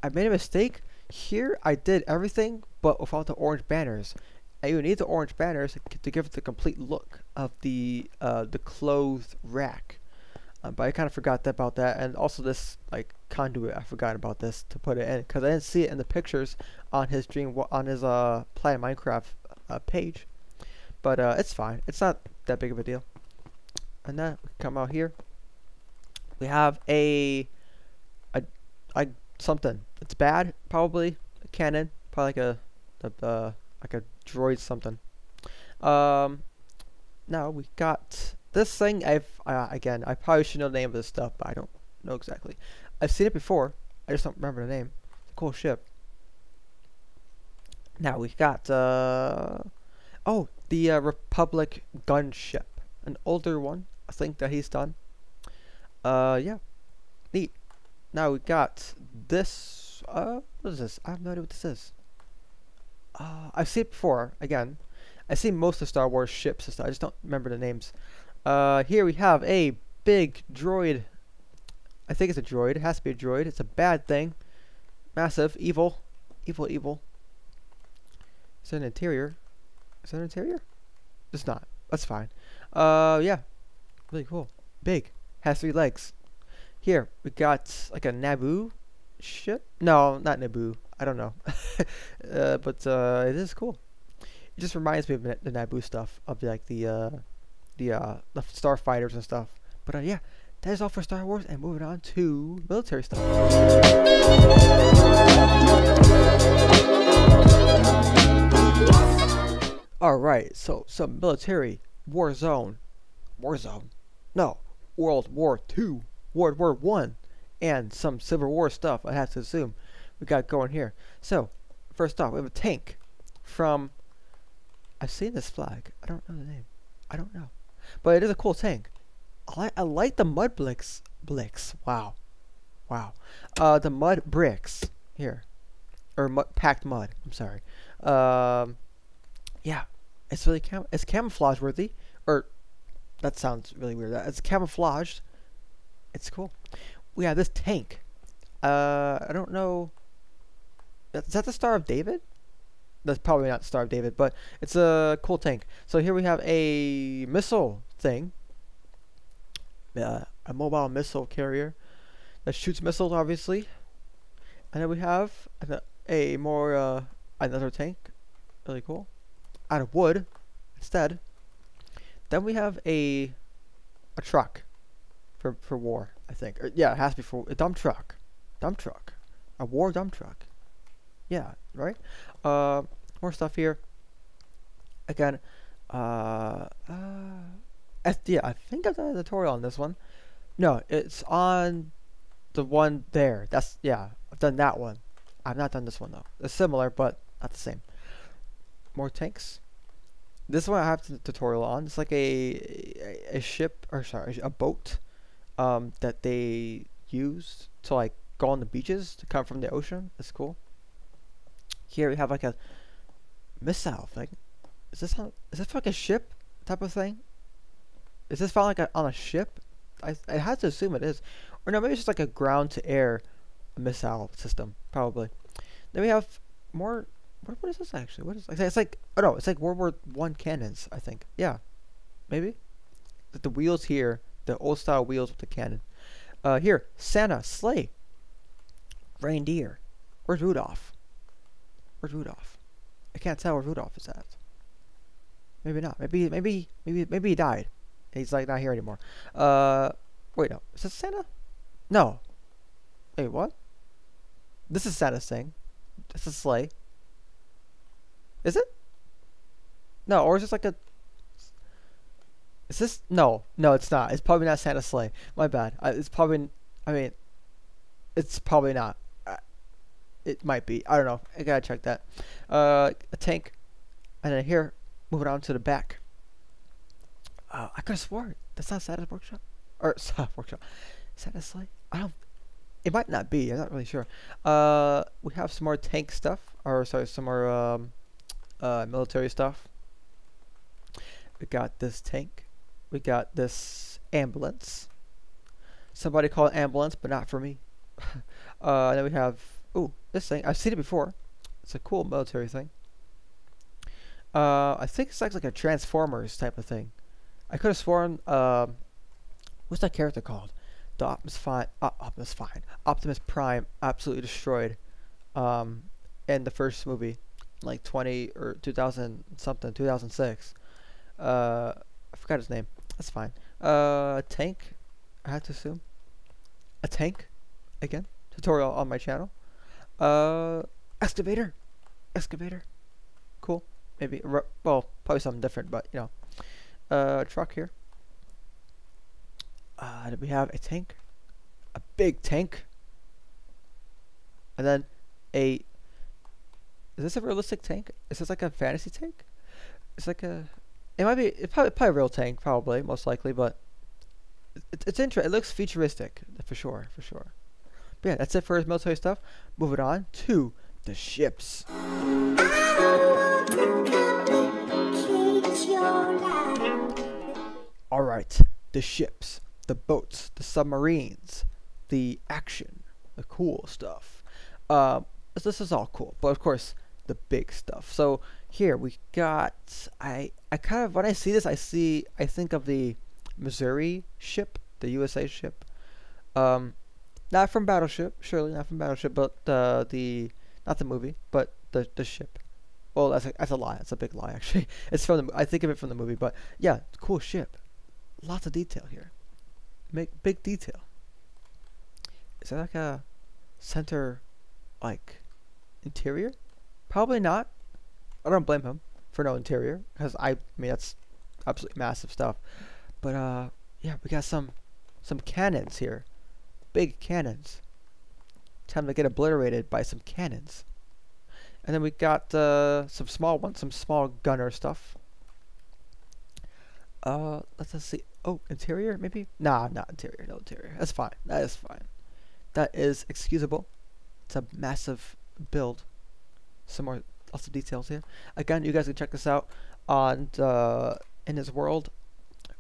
I made a mistake. Here, I did everything but without the orange banners. And you need the orange banners to give it the complete look of the uh, the clothes rack. Um, but I kind of forgot about that, and also this like conduit. I forgot about this to put it in because I didn't see it in the pictures on his dream on his uh Planet Minecraft uh, page. But uh, it's fine. It's not that big of a deal. And then come out here. We have a something. It's bad, probably a cannon, probably like a, a uh, like a droid something. Um, now we got this thing. I've uh, again, I probably should know the name of this stuff, but I don't know exactly. I've seen it before. I just don't remember the name. It's a cool ship. Now we've got uh, oh, the uh, Republic gunship, an older one. I think that he's done. Uh, yeah. Now we got this. Uh, what is this? I have no idea what this is. Uh, I've seen it before. Again, I've seen most of Star Wars ships. I just don't remember the names. Uh, here we have a big droid. I think it's a droid. It has to be a droid. It's a bad thing. Massive, evil, evil, evil. Is that an interior? Is that an interior? It's not. That's fine. Uh, yeah. Really cool. Big. Has three legs. Here, we got like a Naboo ship. No, not Naboo. I don't know. uh, but uh, it is cool. It just reminds me of the Naboo stuff, of like the uh, the uh, the starfighters and stuff. But uh, yeah, that is all for Star Wars, and moving on to military stuff. Alright, so some military, war zone, war zone, no, World War Two, World War One, and some Civil War stuff, I have to assume, we got going here. So, first off, we have a tank from, I've seen this flag, I don't know the name, I don't know, but it is a cool tank. I like, I like the mud bricks, bricks, wow, wow, uh, the mud bricks, here, or packed mud, I'm sorry, um, yeah, it's really cam it's camouflage worthy. Or that sounds really weird. It's camouflaged. It's cool. We have this tank. Uh, I don't know. Is that the Star of David? That's probably not Star of David, but it's a cool tank. So here we have a missile thing. Uh, a mobile missile carrier that shoots missiles, obviously. And then we have a, a more uh, another tank. Really cool out of wood instead. Then we have a a truck for for war, I think. Or, yeah, it has to be for a dump truck. Dump truck. A war dump truck. Yeah, right? Uh more stuff here. Again, uh uh I think I've done a tutorial on this one. No, it's on the one there. That's yeah, I've done that one. I've not done this one though. It's similar, but not the same more tanks. This one I have a tutorial on. It's like a a, ship or sorry a boat um, that they use to like go on the beaches to come from the ocean. It's cool. Here we have like a missile thing. Is this on, is this like a ship type of thing? Is this found like a, on a ship? I I had to assume it is, or no, maybe it's just like a ground to air missile system probably. Then we have more what, what is this actually? What is it's like? Oh no, it's like World War One cannons. I think. Yeah, maybe. The wheels here, the old style wheels with the cannon. Uh, here, Santa sleigh. Reindeer. Where's Rudolph? Where's Rudolph? I can't tell where Rudolph is at. Maybe not. Maybe maybe maybe maybe he died. He's like not here anymore. Uh, wait no. Is this Santa? No. Wait what? This is Santa's thing. This is sleigh. Is it? No, or is this like a... Is this... No. No, it's not. It's probably not Santa Sleigh. My bad. It's probably... I mean... It's probably not. it might be. I don't know. I gotta check that. Uh, a tank. And then here, moving on to the back. Uh, I could have sworn that's not Santa's workshop. Or, workshop. Santa's Sleigh? I don't... It might not be. I'm not really sure. Uh, we have some more tank stuff. Or, sorry, some more, um uh, military stuff. We got this tank. We got this ambulance. Somebody called ambulance, but not for me. uh, then we have, oh, this thing. I've seen it before. It's a cool military thing. Uh, I think it's like, like a Transformers type of thing. I could have sworn, uh, what's that character called? The Optimus Prime, uh, Optimus Prime, Optimus Prime absolutely destroyed, um, in the first movie, like 20 or 2000 something, 2006. Uh, I forgot his name. That's fine. Uh, tank, I have to assume. A tank, again, tutorial on my channel. Uh, excavator, excavator, cool. Maybe, well, probably something different, but you know. Uh, truck here. Uh, we have a tank? A big tank. And then a. Is this a realistic tank? Is this like a fantasy tank? It's like a. It might be. It's probably, probably a real tank, probably, most likely, but. It, it's interesting. It looks futuristic, for sure, for sure. But yeah, that's it for his military stuff. Moving on to the ships. Alright, the ships, the boats, the submarines, the action, the cool stuff. Uh, this is all cool, but of course, the big stuff. So here we got, I, I kind of, when I see this, I see, I think of the Missouri ship, the USA ship. Um, not from Battleship, surely not from Battleship, but uh, the, not the movie, but the, the ship. Well, that's a, that's a lie. That's a big lie, actually. It's from the. I think of it from the movie, but yeah, cool ship. Lots of detail here. Make big detail. Is that like a center, like, interior? Probably not. I don't blame him for no interior, because I, I mean that's absolutely massive stuff. But uh, yeah, we got some some cannons here, big cannons. Time to get obliterated by some cannons. And then we got uh, some small ones, some small gunner stuff. Uh, let's just see. Oh, interior, maybe? Nah, not interior. No interior. That's fine. That is fine. That is excusable. It's a massive build. Some more, lots of details here. Again, you guys can check this out on the, in his world,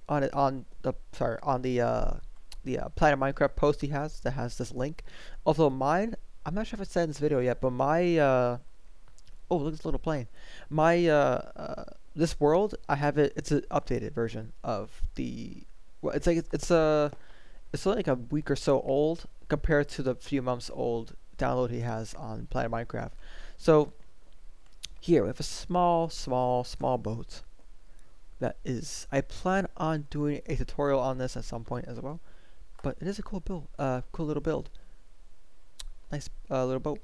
on it on the sorry on the uh, the uh, Planet Minecraft post he has that has this link. Also, mine. I'm not sure if I said in this video yet, but my uh, Oh, look at this little plane. My, uh, uh, this world, I have it, it's an updated version of the, well, it's like, it's a, it's only like a week or so old compared to the few months old download he has on Planet Minecraft. So, here, we have a small, small, small boat that is, I plan on doing a tutorial on this at some point as well, but it is a cool build, uh, cool little build. Nice, uh, little boat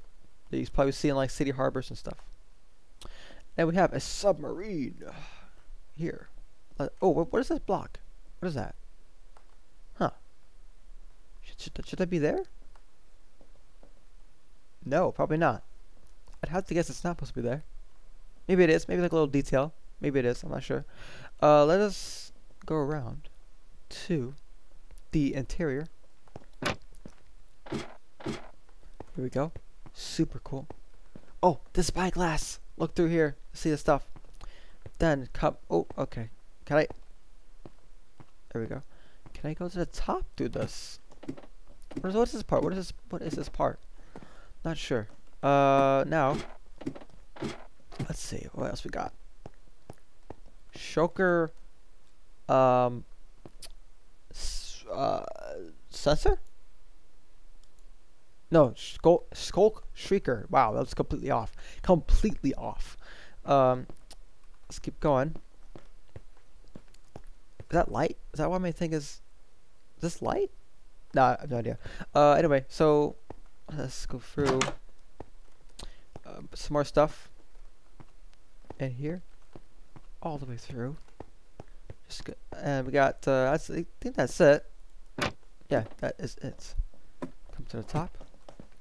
that you probably see in like city harbors and stuff. And we have a submarine here. Uh, oh, what is this block? What is that? Huh. Should, should, should that be there? No, probably not. I'd have to guess it's not supposed to be there. Maybe it is. Maybe like a little detail. Maybe it is. I'm not sure. Uh, let us go around to the interior. Here we go. Super cool. Oh, the spyglass. Look through here. See the stuff. Then come. Oh, okay. Can I? There we go. Can I go to the top through this? What is, what is this part? What is this? What is this part? Not sure. Uh, now. Let's see. What else we got? Shulker. Um. Uh, sensor. No, Sculk, Sculk Shrieker. Wow, that was completely off. Completely off. Um, let's keep going. Is that light? Is that what my thing is? Is this light? Nah, I have no idea. Uh, anyway, so let's go through uh, some more stuff. And here, all the way through. Just go, and we got. Uh, I think that's it. Yeah, that is it. Come to the top.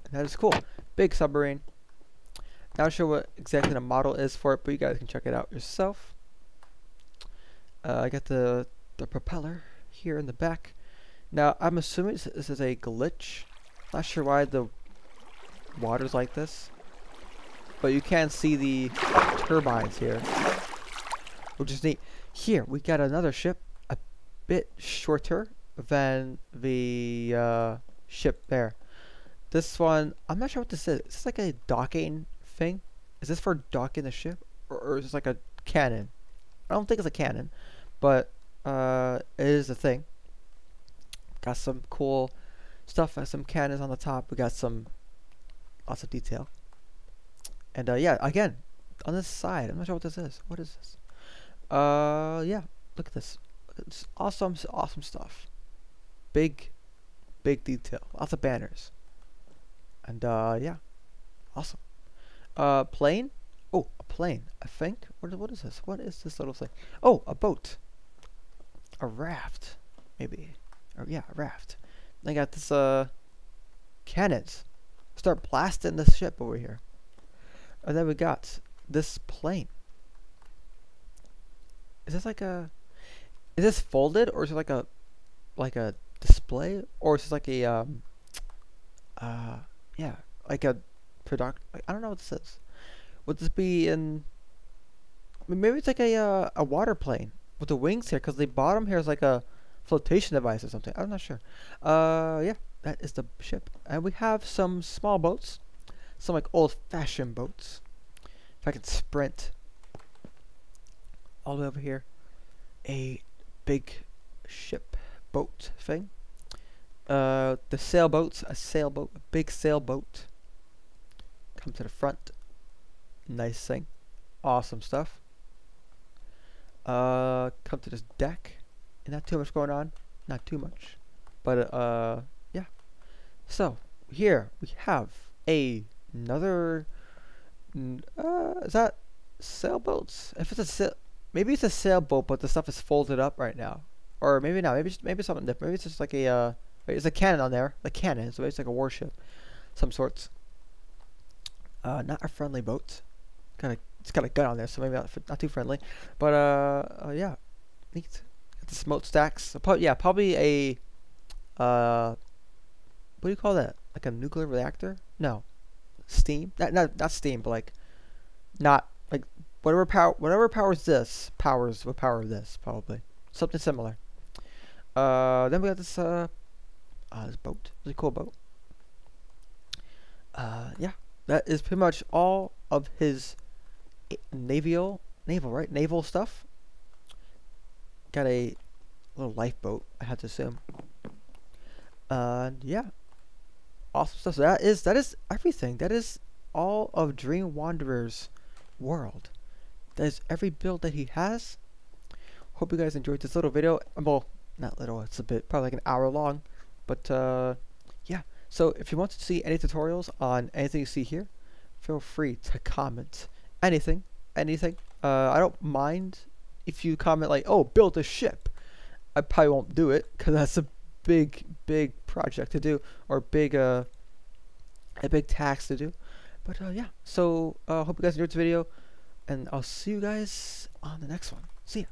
And that is cool. Big submarine. Not sure what exactly the model is for it, but you guys can check it out yourself. Uh, I got the the propeller here in the back. Now I'm assuming this is a glitch. Not sure why the water's like this, but you can see the turbines here, which is neat. Here we got another ship, a bit shorter than the uh, ship there. This one, I'm not sure what this is. Is this like a docking thing? Is this for docking the ship? Or, or is this like a cannon? I don't think it's a cannon, but uh, it is a thing. Got some cool stuff, some cannons on the top. We got some lots of detail. And uh, yeah, again, on this side, I'm not sure what this is. What is this? Uh, yeah, look at this. It's awesome, awesome stuff. Big, big detail. Lots of banners. And uh, yeah, awesome. Uh, plane. Oh, a plane. I think. What, what is this? What is this little thing? Oh, a boat. A raft, maybe. Or yeah, a raft. They got this uh cannons. Start blasting the ship over here. And then we got this plane. Is this like a is this folded or is it like a like a display or is this like a um uh yeah like a product like, I don't know what this is. Would this be in maybe it's like a uh, a water plane with the wings here because the bottom here is like a flotation device or something. I'm not sure. Uh yeah that is the ship. And we have some small boats some like old-fashioned boats if I can sprint all the way over here a big ship boat thing. Uh, the sailboats, a sailboat, a big sailboat. Come to the front. Nice thing. Awesome stuff. Uh, come to this deck. Not too much going on. Not too much. But, uh, yeah. So, here we have a, another, uh, is that sailboats? If it's a sail, maybe it's a sailboat, but the stuff is folded up right now. Or maybe not. Maybe maybe something different. Maybe it's just like a uh, it's a cannon on there. The cannon. So maybe it's like a warship, some sorts. Uh, not a friendly boat. Kind of it's got a gun on there, so maybe not not too friendly. But uh, uh yeah, neat. Got the smokestacks. Yeah, probably a uh, what do you call that? Like a nuclear reactor? No, steam. Not not not steam, but like not like whatever power whatever powers this powers what power of this probably something similar. Uh, then we got this uh, uh this boat. It's a cool boat. Uh, yeah, that is pretty much all of his naval naval right naval stuff. Got a little lifeboat. I have to assume. Uh, yeah, awesome stuff. So that is that is everything. That is all of DreamWanderer's world. That is every build that he has. Hope you guys enjoyed this little video. Well, not little, it's a bit, probably like an hour long. But uh, yeah, so if you want to see any tutorials on anything you see here, feel free to comment anything, anything. Uh, I don't mind if you comment like, oh, build a ship. I probably won't do it because that's a big, big project to do or big, uh, a big task to do. But uh, yeah, so uh, hope you guys enjoyed this video, and I'll see you guys on the next one. See ya.